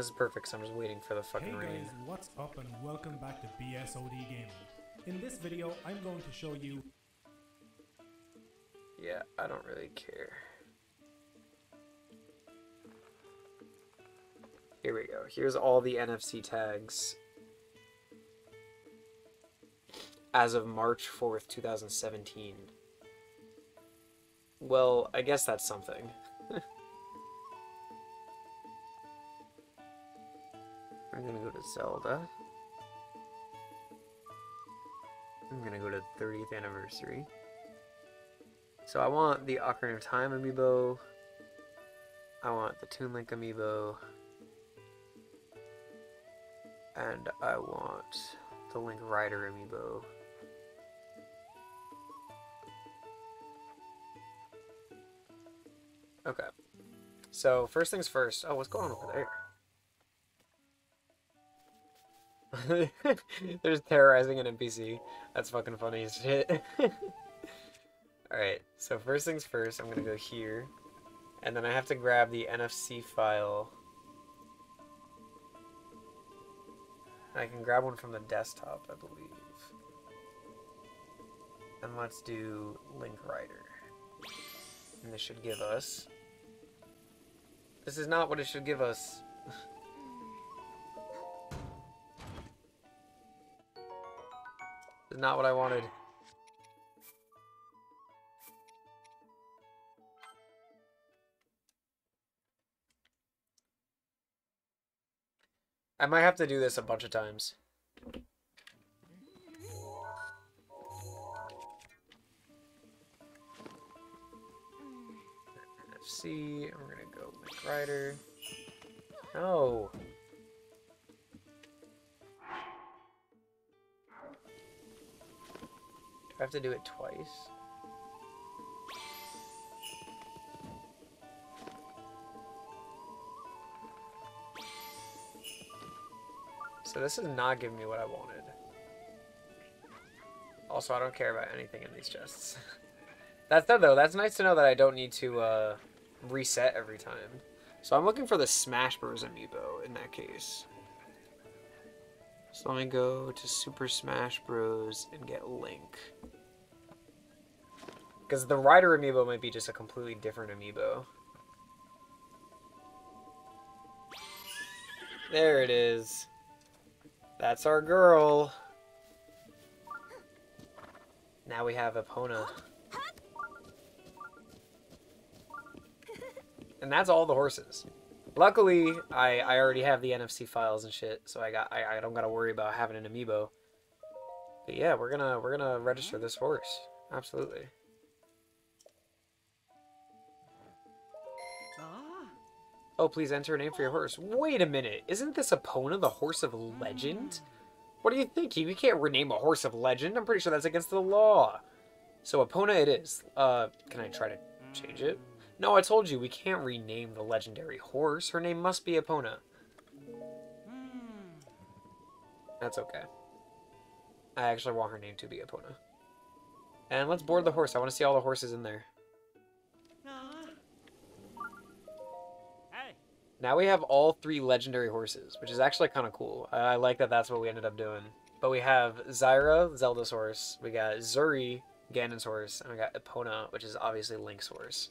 [SPEAKER 1] This is perfect, so I'm just waiting for the fucking
[SPEAKER 4] Hey
[SPEAKER 1] rain.
[SPEAKER 4] guys, what's up and welcome back to BSOD Gaming. In this video, I'm going to show you
[SPEAKER 1] Yeah, I don't really care. Here we go. Here's all the NFC tags. As of March 4th, 2017. Well, I guess that's something. I'm gonna go to Zelda. I'm gonna go to 30th anniversary. So I want the Ocarina of Time amiibo. I want the Toon Link amiibo. And I want the Link Rider amiibo. Okay. So first things first. Oh, what's going on over there? They're just terrorizing an NPC. That's fucking funny as shit. Alright, so first things first, I'm gonna go here. And then I have to grab the NFC file. I can grab one from the desktop, I believe. And let's do Link Rider. And this should give us... This is not what it should give us. Not what I wanted. I might have to do this a bunch of times. And we're gonna go Link Rider. No. I have to do it twice. So this is not giving me what I wanted. Also, I don't care about anything in these chests. That's that though. That's nice to know that I don't need to uh, reset every time. So I'm looking for the Smash Bros. amiibo in that case. So let me go to Super Smash Bros. and get Link. Because the Rider amiibo might be just a completely different amiibo. There it is. That's our girl. Now we have Epona. And that's all the horses. Luckily, I, I already have the NFC files and shit, so I got I, I don't gotta worry about having an amiibo. But yeah, we're gonna we're gonna register this horse. Absolutely. Oh, please enter a name for your horse. Wait a minute, isn't this Epona the horse of legend? What are you thinking? We can't rename a horse of legend. I'm pretty sure that's against the law. So Epona it is. Uh, can I try to change it? No, I told you, we can't rename the legendary horse. Her name must be Epona. That's okay. I actually want her name to be Epona. And let's board the horse. I want to see all the horses in there. Now we have all three legendary horses, which is actually kind of cool. I, I like that that's what we ended up doing. But we have Zyra, Zelda's horse. We got Zuri, Ganon's horse. And we got Epona, which is obviously Link's horse.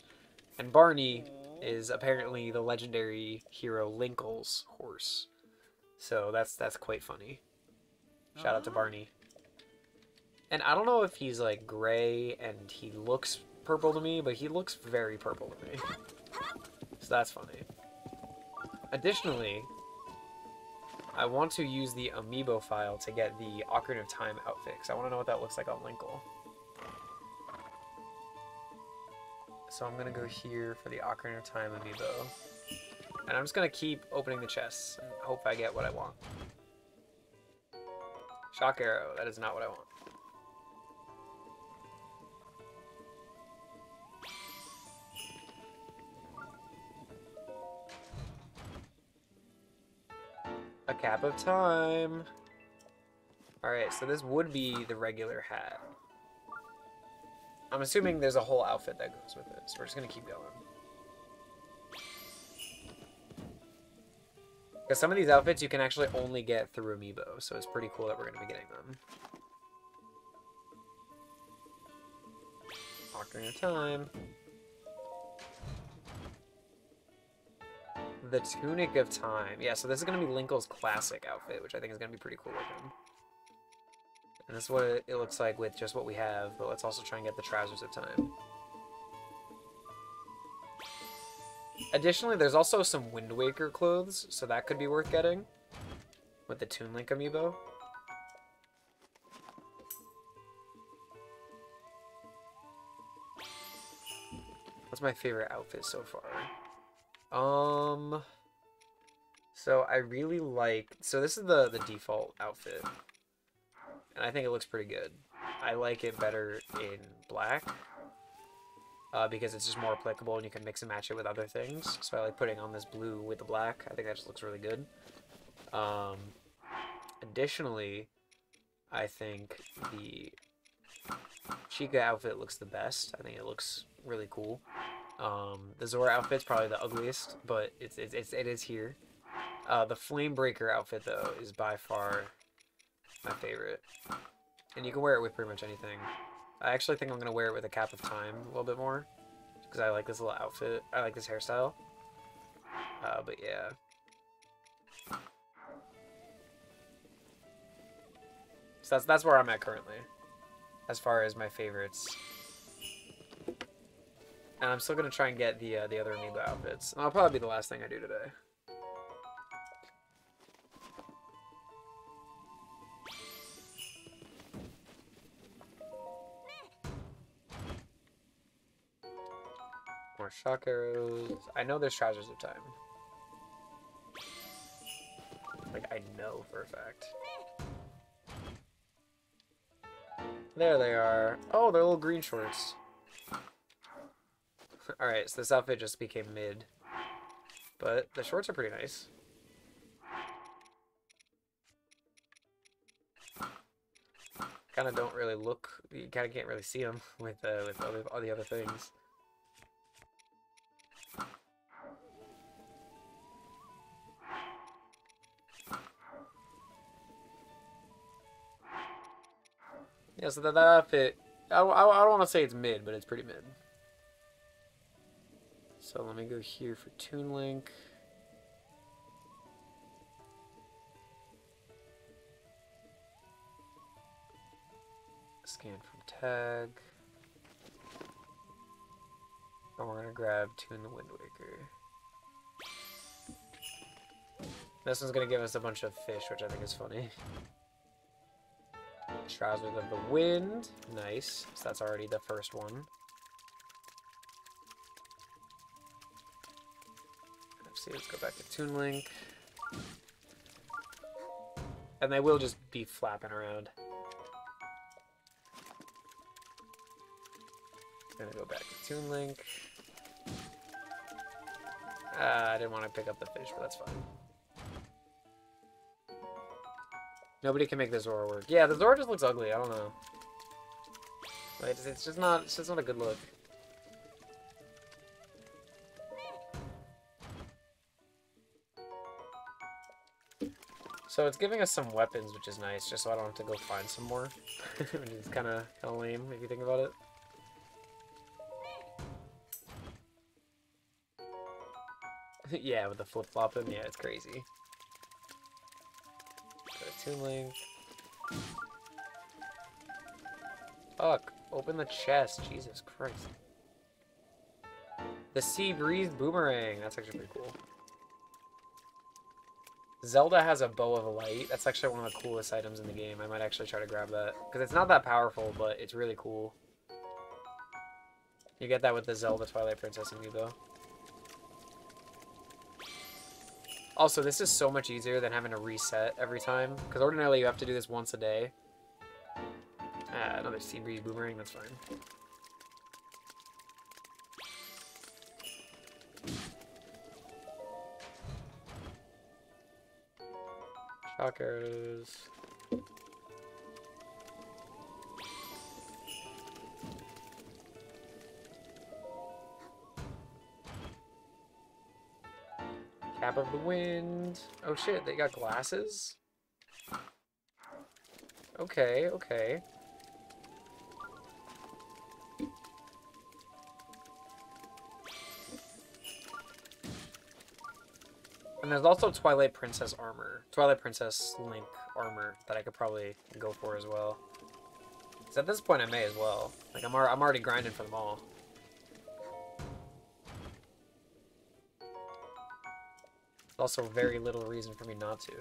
[SPEAKER 1] And Barney is apparently the legendary hero Linkle's horse. So that's that's quite funny. Shout out to
[SPEAKER 2] Ah.
[SPEAKER 1] Barney. And I don't know if he's like gray and he looks purple to me, but he looks very purple to me. So that's funny. Additionally, I want to use the amiibo file to get the Ocarina of Time outfit, because I want to know what that looks like on Linkle. So I'm to go here for the Ocarina of Time amiibo. And I'm just to keep opening the chests and hope I get what I want. Shock arrow, that is not what I want. A cap of time. Alright, so this would be the regular hat. I'm assuming there's a whole outfit that goes with it, so we're just gonna keep going. Because some of these outfits you can actually only get through Amiibo, so it's pretty cool that we're gonna be getting them. Ocarina of Time. The Tunic of Time. Yeah, so this is to be Linkle's classic outfit, which I think is to be pretty cool looking. And this is what it, it looks like with just what we have, but let's also try and get the Trousers of Time. Additionally, there's also some Wind Waker clothes, so that could be worth getting. With the Toon Link amiibo. What's my favorite outfit so far? Um. So I really like. So this is the the default outfit, and I think it looks pretty good. I like it better in black. Uh, because it's just more applicable and you can mix and match it with other things. So I like putting on this blue with the black. I think that just looks really good. Um, additionally, I think the Sheikah outfit looks the best. I think it looks really cool. Um, the Zora outfit's probably the ugliest, but it's, it's, it's it is here. Uh, the Flamebreaker outfit though is by far my favorite, and you can wear it with pretty much anything. I actually think I'm gonna wear it with a cap of time a little bit more, because I like this little outfit. I like this hairstyle. Uh, but yeah. So that's that's where I'm at currently, as far as my favorites. And I'm still gonna try and get the uh, the other amiibo outfits. And that'll probably be the last thing I do today. More shock arrows. I know there's trousers of time. Like I know for a fact. There they are. Oh, they're little green shorts. Alright, so this outfit just became mid. But the shorts are pretty nice. Kind of don't really look. You kind of can't really see them with uh, with all the other things. Yeah, so that, that outfit, I, I, I don't want to say it's mid, but it's pretty mid. So let me go here for Toon Link. Scan from tag. And we're gonna grab Toon the Wind Waker. This one's gonna give us a bunch of fish, which I think is funny. Trousers of the Wind. Nice. So that's already the first one. Let's see, let's go back to Toon Link. And they will just be flapping around. Gonna go back to Toon Link. Uh, I didn't want to pick up the fish, but that's fine. Nobody can make the Zora work. Yeah, the Zora just looks ugly. I don't know. Like, it's, just not. It's just not a good look. So it's giving us some weapons, which is nice, just so I don't have to go find some more. it's kind of kind of lame if you think about it. yeah, with the flip flopping, yeah, it's crazy. Fuck, open the chest, Jesus Christ. The Sea Breeze Boomerang, that's actually pretty cool. Zelda has a Bow of Light. That's actually one of the coolest items in the game. I might actually try to grab that. Because it's not that powerful, but it's really cool. You get that with the Zelda Twilight Princess amiibo. Also, this is so much easier than having to reset every time. Because ordinarily you have to do this once a day. Ah, another Sea Breeze Boomerang, that's fine. Shock Cap of the Wind. Oh shit, they got glasses? Okay, okay. And there's also Twilight Princess armor. Twilight Princess Link armor that I could probably go for as well. Because at this point I may as well. Like, I'm, I'm already grinding for them all. Also very little reason for me not to.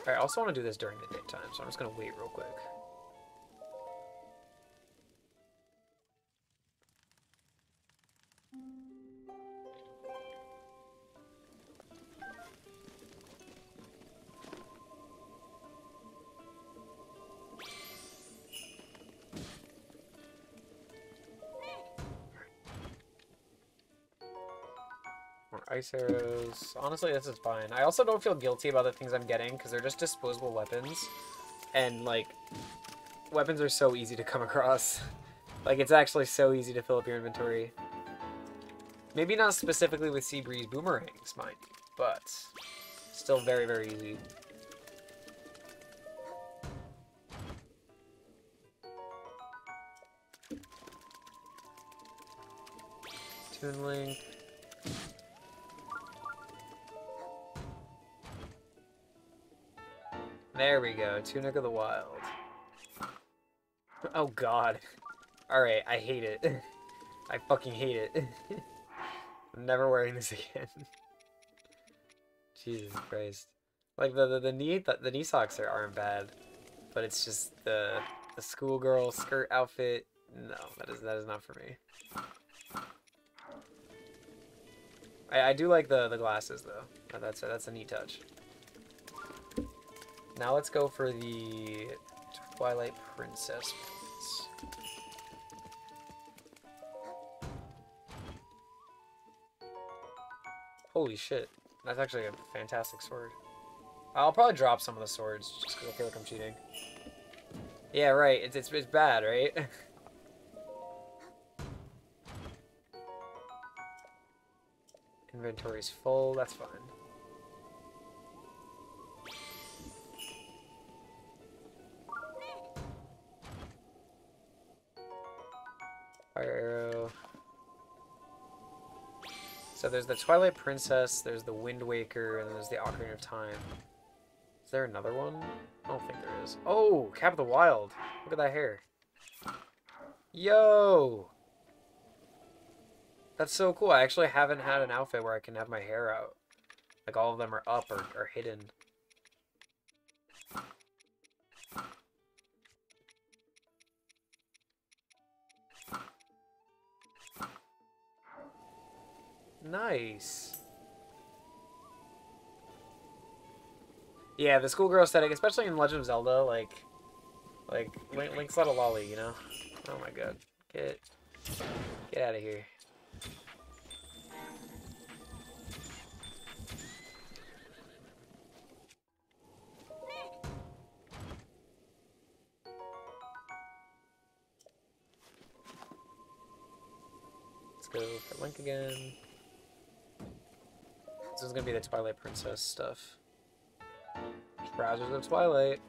[SPEAKER 1] Alright, I also want to do this during the daytime, so I'm just going to wait real quick. Ice arrows. Honestly, this is fine. I also don't feel guilty about the things I'm getting, because they're just disposable weapons. And, like, weapons are so easy to come across. like, it's actually so easy to fill up your inventory. Maybe not specifically with Sea Breeze boomerangs, mind you, but still very, very easy. Toon Link. There we go, Tunic of the Wild. Oh god. Alright, I hate it. I fucking hate it. I'm never wearing this again. Jesus Christ. Like the the, the knee the, the knee socks are, aren't bad, but it's just the the schoolgirl skirt outfit. No, that is that is not for me. I, I do like the the glasses though. That's a, that's a neat touch. Now let's go for the Twilight Princess. Holy shit. That's actually a fantastic sword. I'll probably drop some of the swords just because I feel like I'm cheating. Yeah, right. It's, it's, it's bad, right? Inventory's full. That's fine. There's the Twilight Princess, there's the Wind Waker, and there's the Ocarina of Time. Is there another one? I don't think there is. Oh, Cap of the Wild. Look at that hair. Yo! That's so cool. I actually haven't had an outfit where I can have my hair out. Like all of them are up or, or hidden. Nice. Yeah, the schoolgirl aesthetic, especially in Legend of Zelda, like, like Link, Link's not a lolly, you know. Oh my god, get, get out of here. Let's go for Link again. This is gonna be the Twilight Princess stuff. Trousers of Twilight.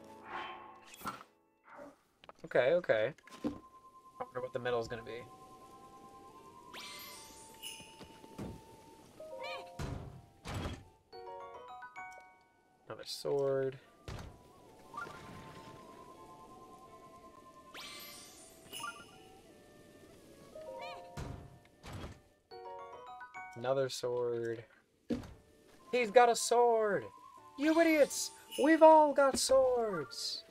[SPEAKER 1] Okay, okay. I wonder what the middle is gonna be. Another sword. Another sword. He's got a sword! You idiots! We've all got swords!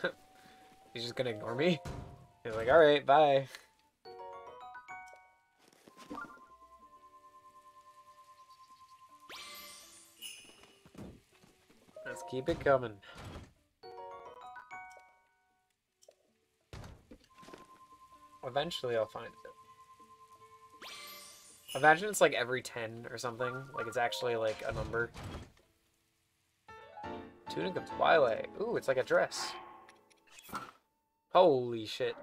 [SPEAKER 1] He's just gonna ignore me? He's like, alright, bye. Let's keep it coming. Eventually I'll find it. Imagine it's like every 10 or something. Like it's actually like a number. Tunic of Twilight. Ooh, it's like a dress. Holy shit.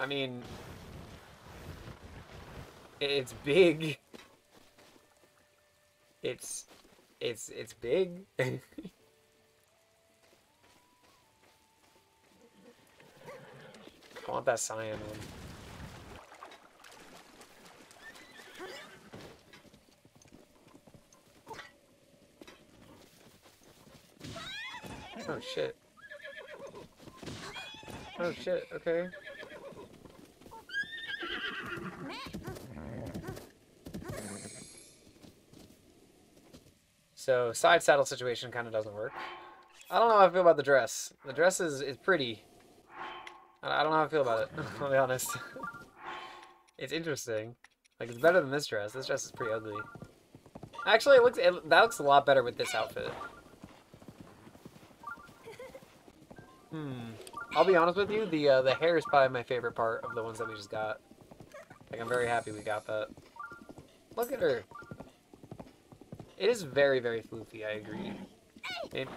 [SPEAKER 1] I mean, it's big. It's, it's, it's big. I want that cyan one. Oh shit. Oh shit, okay. So, side saddle situation kind of doesn't work. I don't know how I feel about the dress. The dress is, is pretty. I don't know how I feel about it, I'll be honest. it's interesting. Like, it's better than this dress. This dress is pretty ugly. Actually, it looks it, that looks a lot better with this outfit. Hmm. I'll be honest with you, the uh, the hair is probably my favorite part of the ones that we just got. Like, I'm very happy we got that. Look at her. It is very, very floofy, I agree.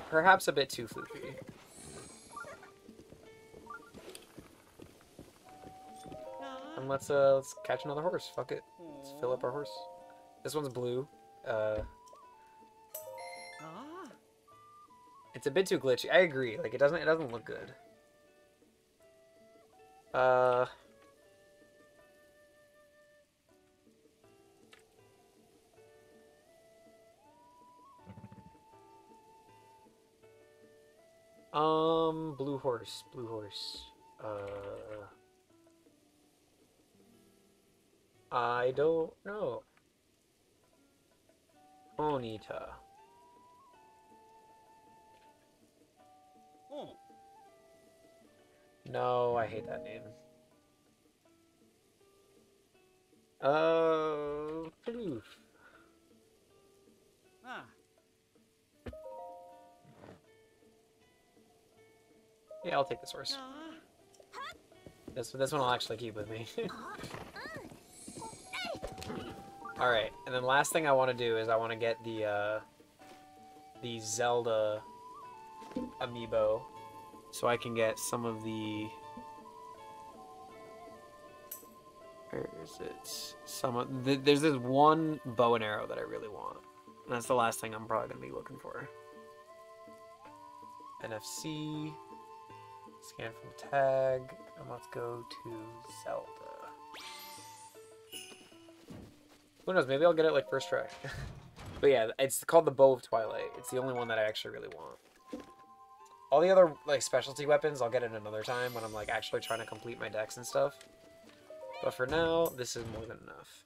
[SPEAKER 1] Perhaps a bit too floofy. And let's uh let's catch another horse. Fuck it. Let's fill up our horse. This one's blue. Uh
[SPEAKER 2] Ah,
[SPEAKER 1] it's a bit too glitchy. I agree. Like it doesn't it doesn't look good. Uh Um, blue horse, blue horse. Uh, I don't know. Ponyta.
[SPEAKER 2] Oh.
[SPEAKER 1] No, I hate that name. Uh, Floof.
[SPEAKER 2] Ah.
[SPEAKER 1] Yeah, I'll take this horse.
[SPEAKER 2] Ah.
[SPEAKER 1] This this one I'll actually keep with me. All right, and then last thing I want to do is I want to get the uh, the Zelda amiibo, so I can get some of the. Where is it? Some of th- there's this one bow and arrow that I really want, and that's the last thing I'm probably gonna be looking for. NFC. Scan from tag, and let's go to Zelda. Who knows? Maybe I'll get it like first try. but yeah, it's called the Bow of Twilight. It's the only one that I actually really want. All the other like specialty weapons, I'll get it another time when I'm like actually trying to complete my decks and stuff. But for now, this is more than enough.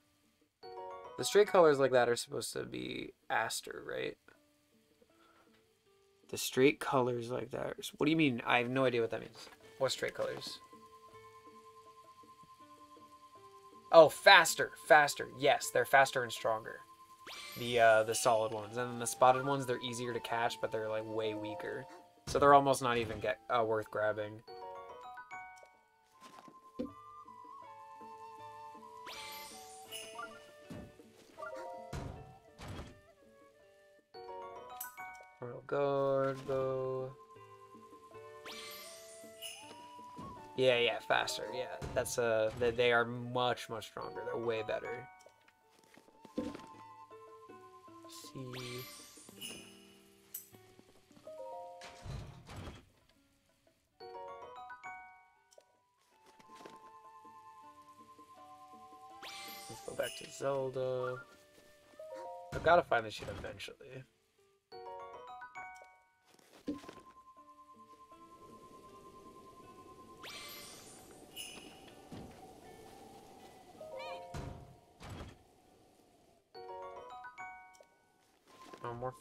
[SPEAKER 1] The straight colors like that are supposed to be Aster, right? The straight colors like that. What do you mean? I have no idea what that means. What straight colors? Oh, faster, faster. Yes, they're faster and stronger. The uh, the solid ones, and then the spotted ones, they're easier to catch, but they're like way weaker. So they're almost not even get uh, worth grabbing. Royal Guard, though. Yeah, yeah, faster. Yeah, that's uh, they, they are much, much stronger. They're way better. see. Let's go back to Zelda. I've got to find this shit eventually.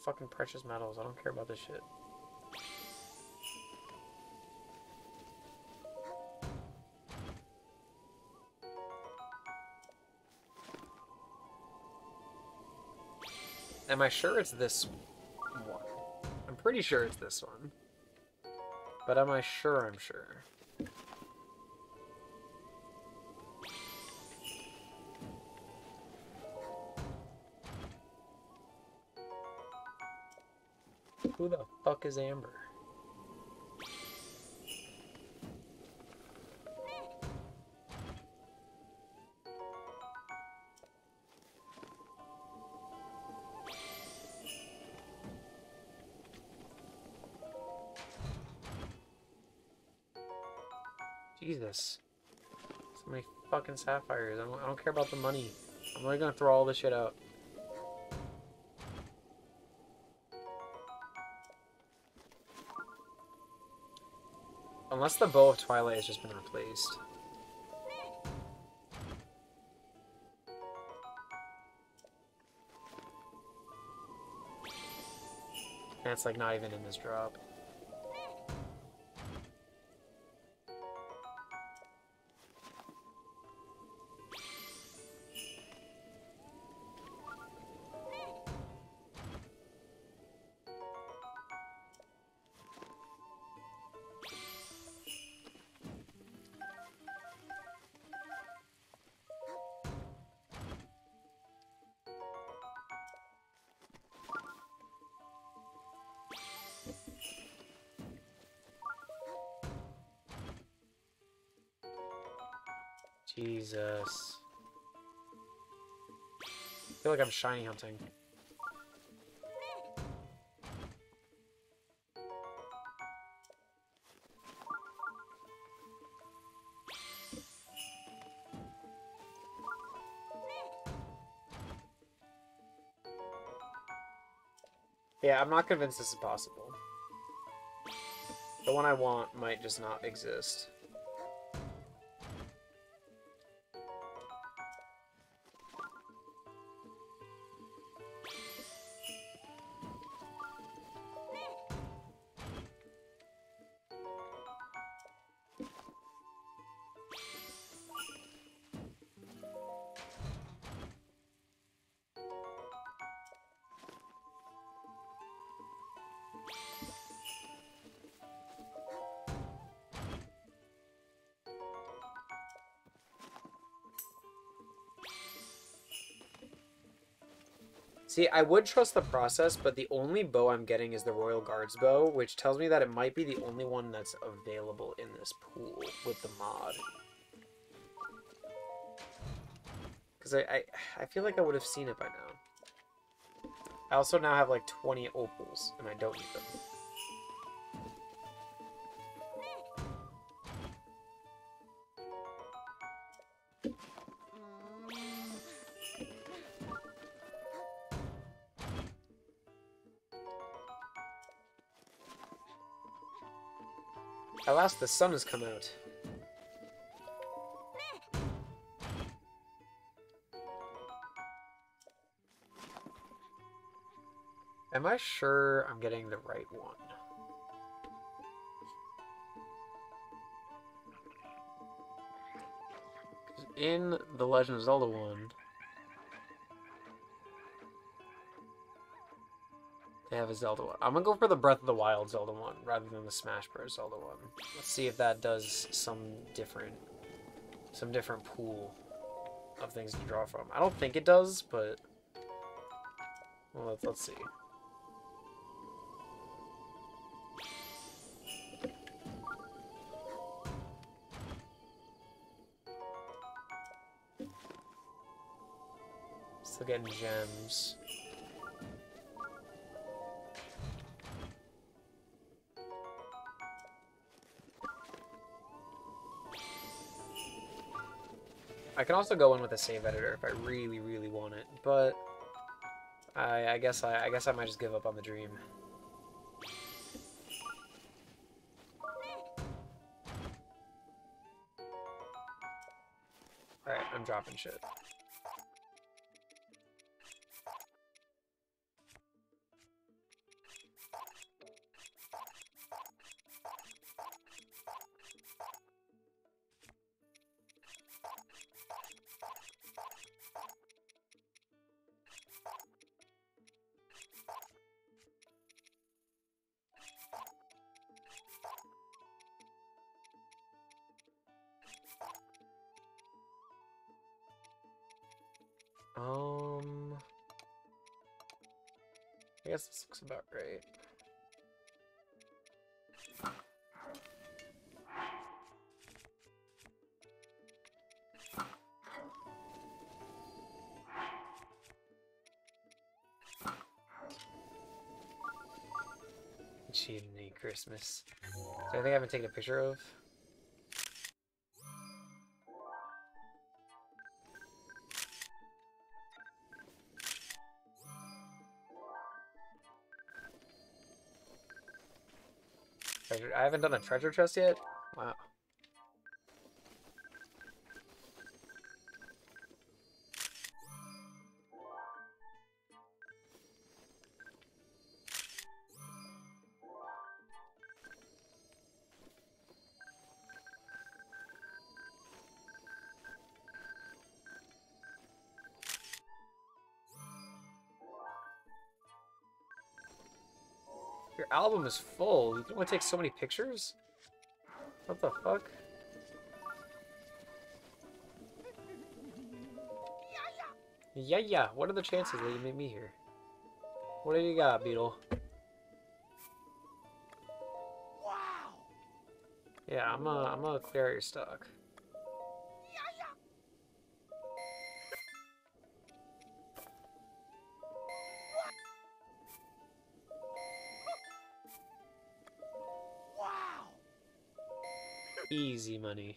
[SPEAKER 1] Fucking precious metals. I don't care about this shit. Am I sure it's this one? I'm pretty sure it's this one. But am I sure I'm sure? Who the fuck is Amber? Jesus. So many fucking sapphires. I don't, I don't care about the money. I'm only gonna throw all this shit out. Unless the Bow of Twilight has just been replaced. And it's like not even in this drop. Jesus. I feel like I'm shiny hunting. Yeah, I'm not convinced this is possible. The one I want might just not exist. See, I would trust the process, but the only bow I'm getting is the Royal Guards bow, which tells me that it might be the only one that's available in this pool with the mod. Because I, I, I feel like I would have seen it by now. I also now have like 20 opals, and I don't need them. The sun has come out. Am I sure I'm getting the right one? In the Legend of Zelda one, they have a Zelda one. I'm gonna go for the Breath of the Wild Zelda one rather than the Smash Bros. Zelda one. Let's see if that does some different, some different pool of things to draw from. I don't think it does, but well, let's, let's see. Still getting gems. I can also go in with a save editor if I really, really want it, but I, I guess I, I guess I might just give up on the dream. Alright, I'm dropping shit. Christmas. So I think I haven't taken a picture of. I haven't done a treasure chest yet. Album is full. You can only take so many pictures? What the fuck? Yeah, yeah. What are the chances that you meet me here? What do you got, Beedle?
[SPEAKER 2] Wow!
[SPEAKER 1] Yeah, I'm gonna, I'm gonna clear out your stock. Easy money.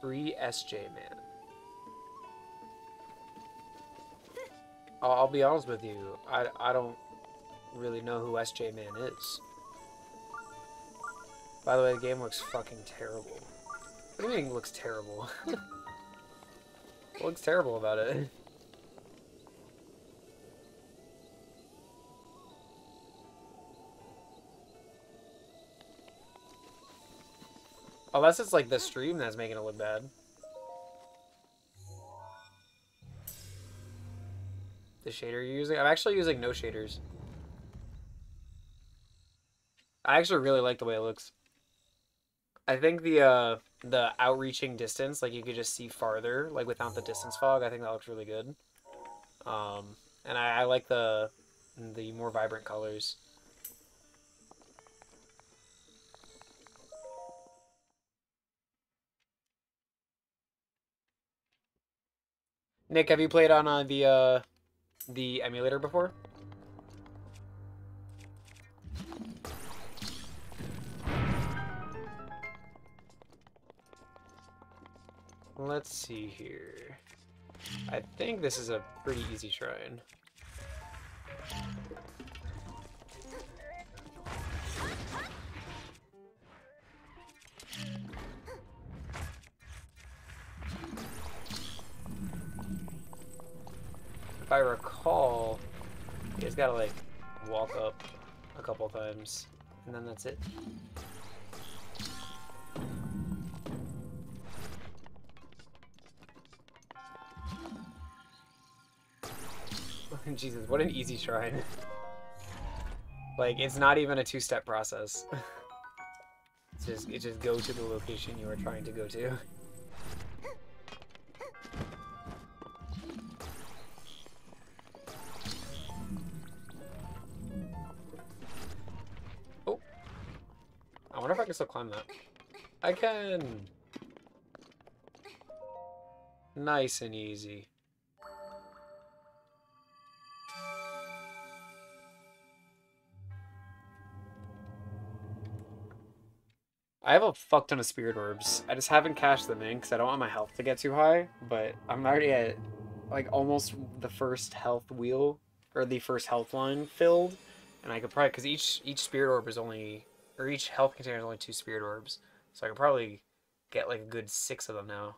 [SPEAKER 1] Free SJ man. I'll, I'll be honest with you. I, I don't really know who SJ man is. By the way, the game looks fucking terrible. What do you mean looks terrible? what looks terrible about it? Unless it's like the stream that's making it look bad. the shader you're using. I'm actually using no shaders. I actually really like the way it looks. I think the uh the outreaching distance, like you could just see farther, like without the distance fog. I think that looks really good. Um, and I, I like the the more vibrant colors. Nick, have you played on uh, the uh, the emulator before? Let's see here. I think this is a pretty easy shrine. If I recall, you just gotta like walk up a couple times, and then that's it. Jesus, what an easy shrine. like, it's not even a two-step process. it's just, it just go to the location you are trying to go to. Oh. I wonder if I can still climb that. I can! Nice and easy. I have a fuck ton of spirit orbs. I just haven't cashed them in because I don't want my health to get too high. But I'm already at like almost the first health wheel or the first health line filled, and I could probably because each each spirit orb is only or each health container is only two spirit orbs, so I could probably get like a good six of them now,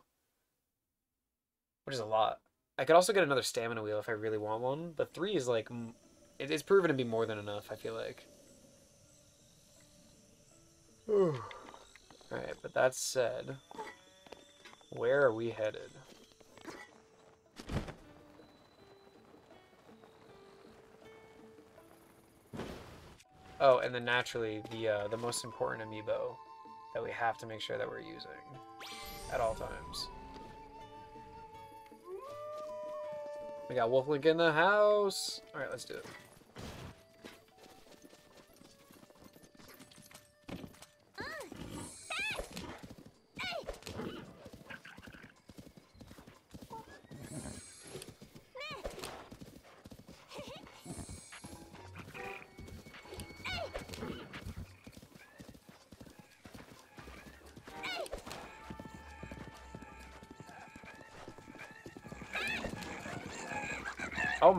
[SPEAKER 1] which is a lot. I could also get another stamina wheel if I really want one, but three is like it's proven to be more than enough. I feel like. Alright, but that said, where are we headed? Oh, and then naturally, the uh, the most important amiibo that we have to make sure that we're using at all times. We got Wolflink in the house! Alright, let's do it.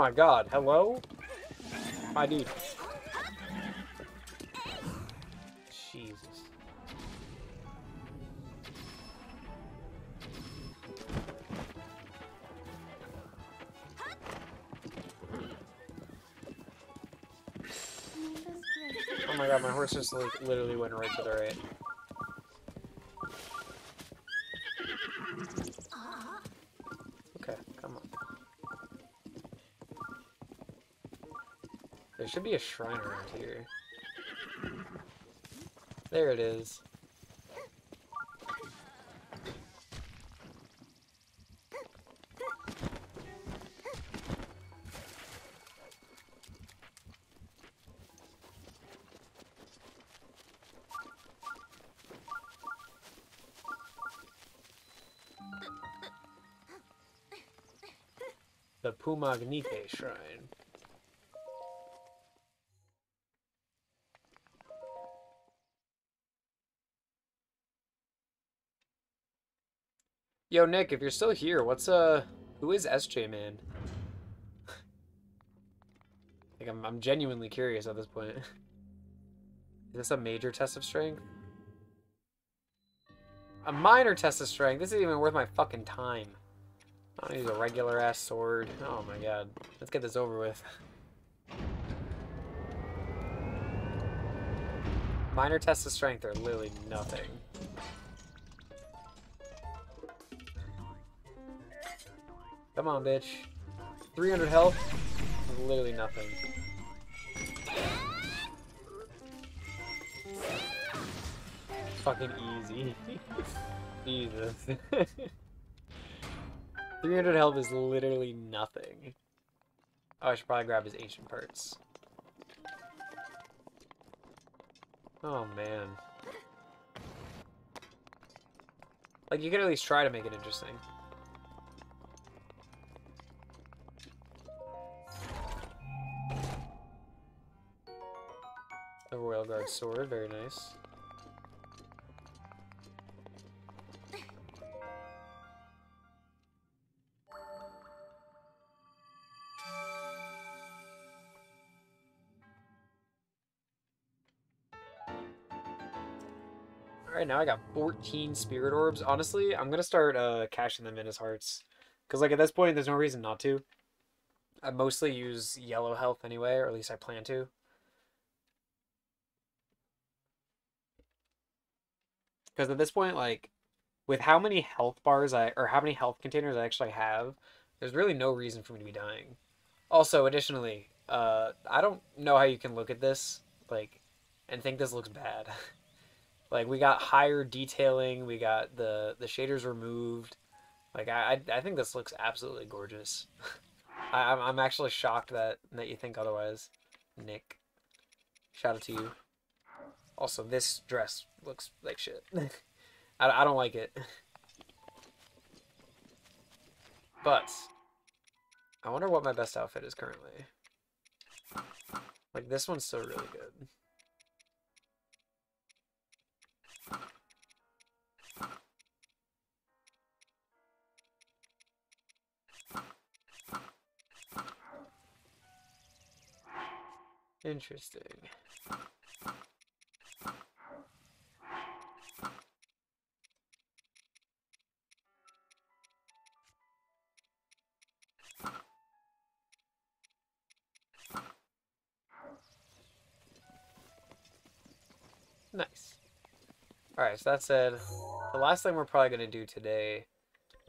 [SPEAKER 1] My god, hello? My dude. Jesus. Oh my god, my horse just like, literally went right to the right. Should be a shrine around here. There it is. The Pumaag Nitae Shrine. Yo, Nick, if you're still here, what's uh, who is SJ Man? like, I'm I'm genuinely curious at this point. Is this a major test of strength? A minor test of strength. This isn't even worth my fucking time. I don't use a regular ass sword. Oh my god. Let's get this over with. Minor tests of strength are literally nothing. Come on, bitch. 300 health. literally nothing. Fucking easy. Jesus. 300 health is literally nothing. Oh, I should probably grab his ancient parts. Oh, man. Like, you could at least try to make it interesting. Guard sword, very nice. Alright, now I got 14 spirit orbs. Honestly, I'm gonna start uh, cashing them in as hearts. Because, like, at this point, there's no reason not to. I mostly use yellow health anyway, or at least I plan to. Because at this point, like, with how many health bars I, or how many health containers I actually have, there's really no reason for me to be dying. Also, additionally, uh, I don't know how you can look at this, like, and think this looks bad. like, we got higher detailing, we got the, the shaders removed. Like, I, I, think this looks absolutely gorgeous. I, I'm, I'm actually shocked that, that you think otherwise, Nick. Shout out to you. Also, this dress looks like shit. I, I don't like it. But, I wonder what my best outfit is currently. Like, this one's still really good. Interesting. Alright, so that said, the last thing we're probably going to do today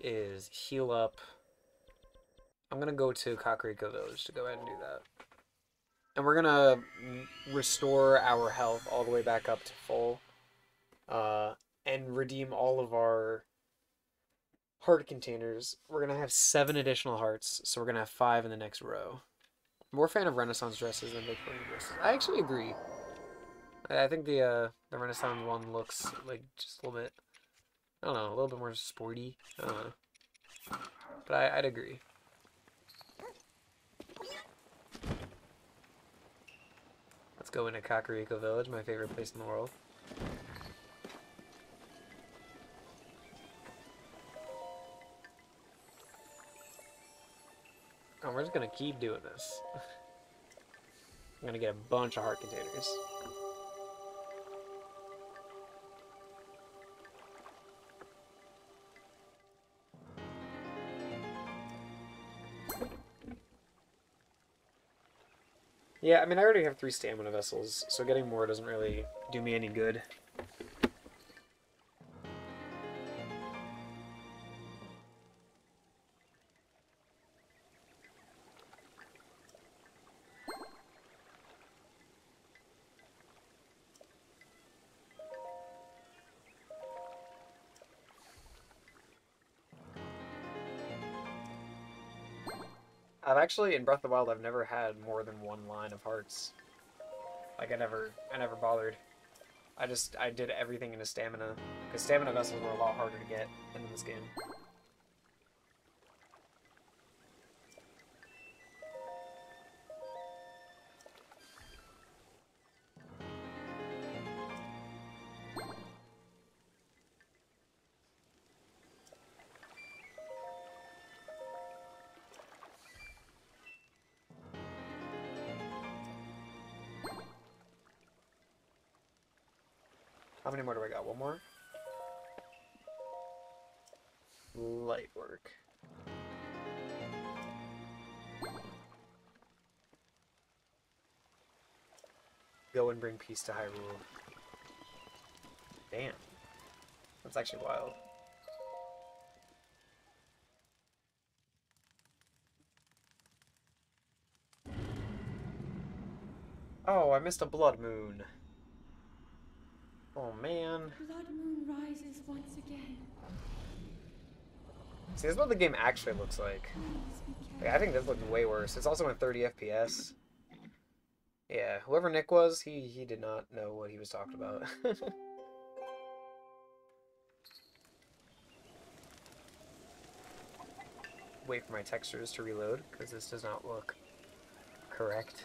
[SPEAKER 1] is heal up. I'm going to go to Kakariko Village to go ahead and do that. And we're going to restore our health all the way back up to full. Uh, and redeem all of our heart containers. We're going to have seven additional hearts, so we're going to have five in the next row. More fan of Renaissance dresses than Victorian dresses. I actually agree. I think the uh, the Renaissance one looks like just a little bit, I don't know, a little bit more sporty. Know. But I, I'd agree. Let's go into Kakariko Village, my favorite place in the world. And we're just gonna keep doing this. I'm gonna get a bunch of heart containers. Yeah, I mean, I already have three stamina vessels, so getting more doesn't really do me any good. I've actually, in Breath of the Wild, I've never had more than one line of hearts. Like, I never, I never bothered. I just, I did everything into stamina. Because stamina vessels were a lot harder to get in this game. One more? Light work. Go and bring peace to Hyrule. Damn. That's actually wild. Oh, I missed a blood moon. Oh man.
[SPEAKER 3] Blood moon rises once again.
[SPEAKER 1] See, this is what the game actually looks like. Like. I think this looks way worse. It's also in 30 FPS. Yeah, whoever Nick was, he he did not know what he was talking about. Wait for my textures to reload because this does not look correct.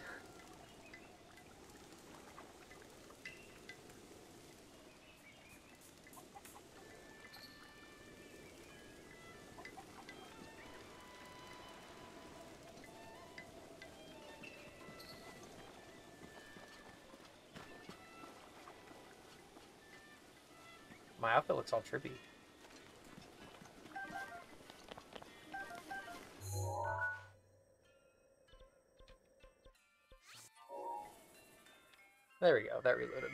[SPEAKER 1] Outfit looks all trippy. There we go, that reloaded.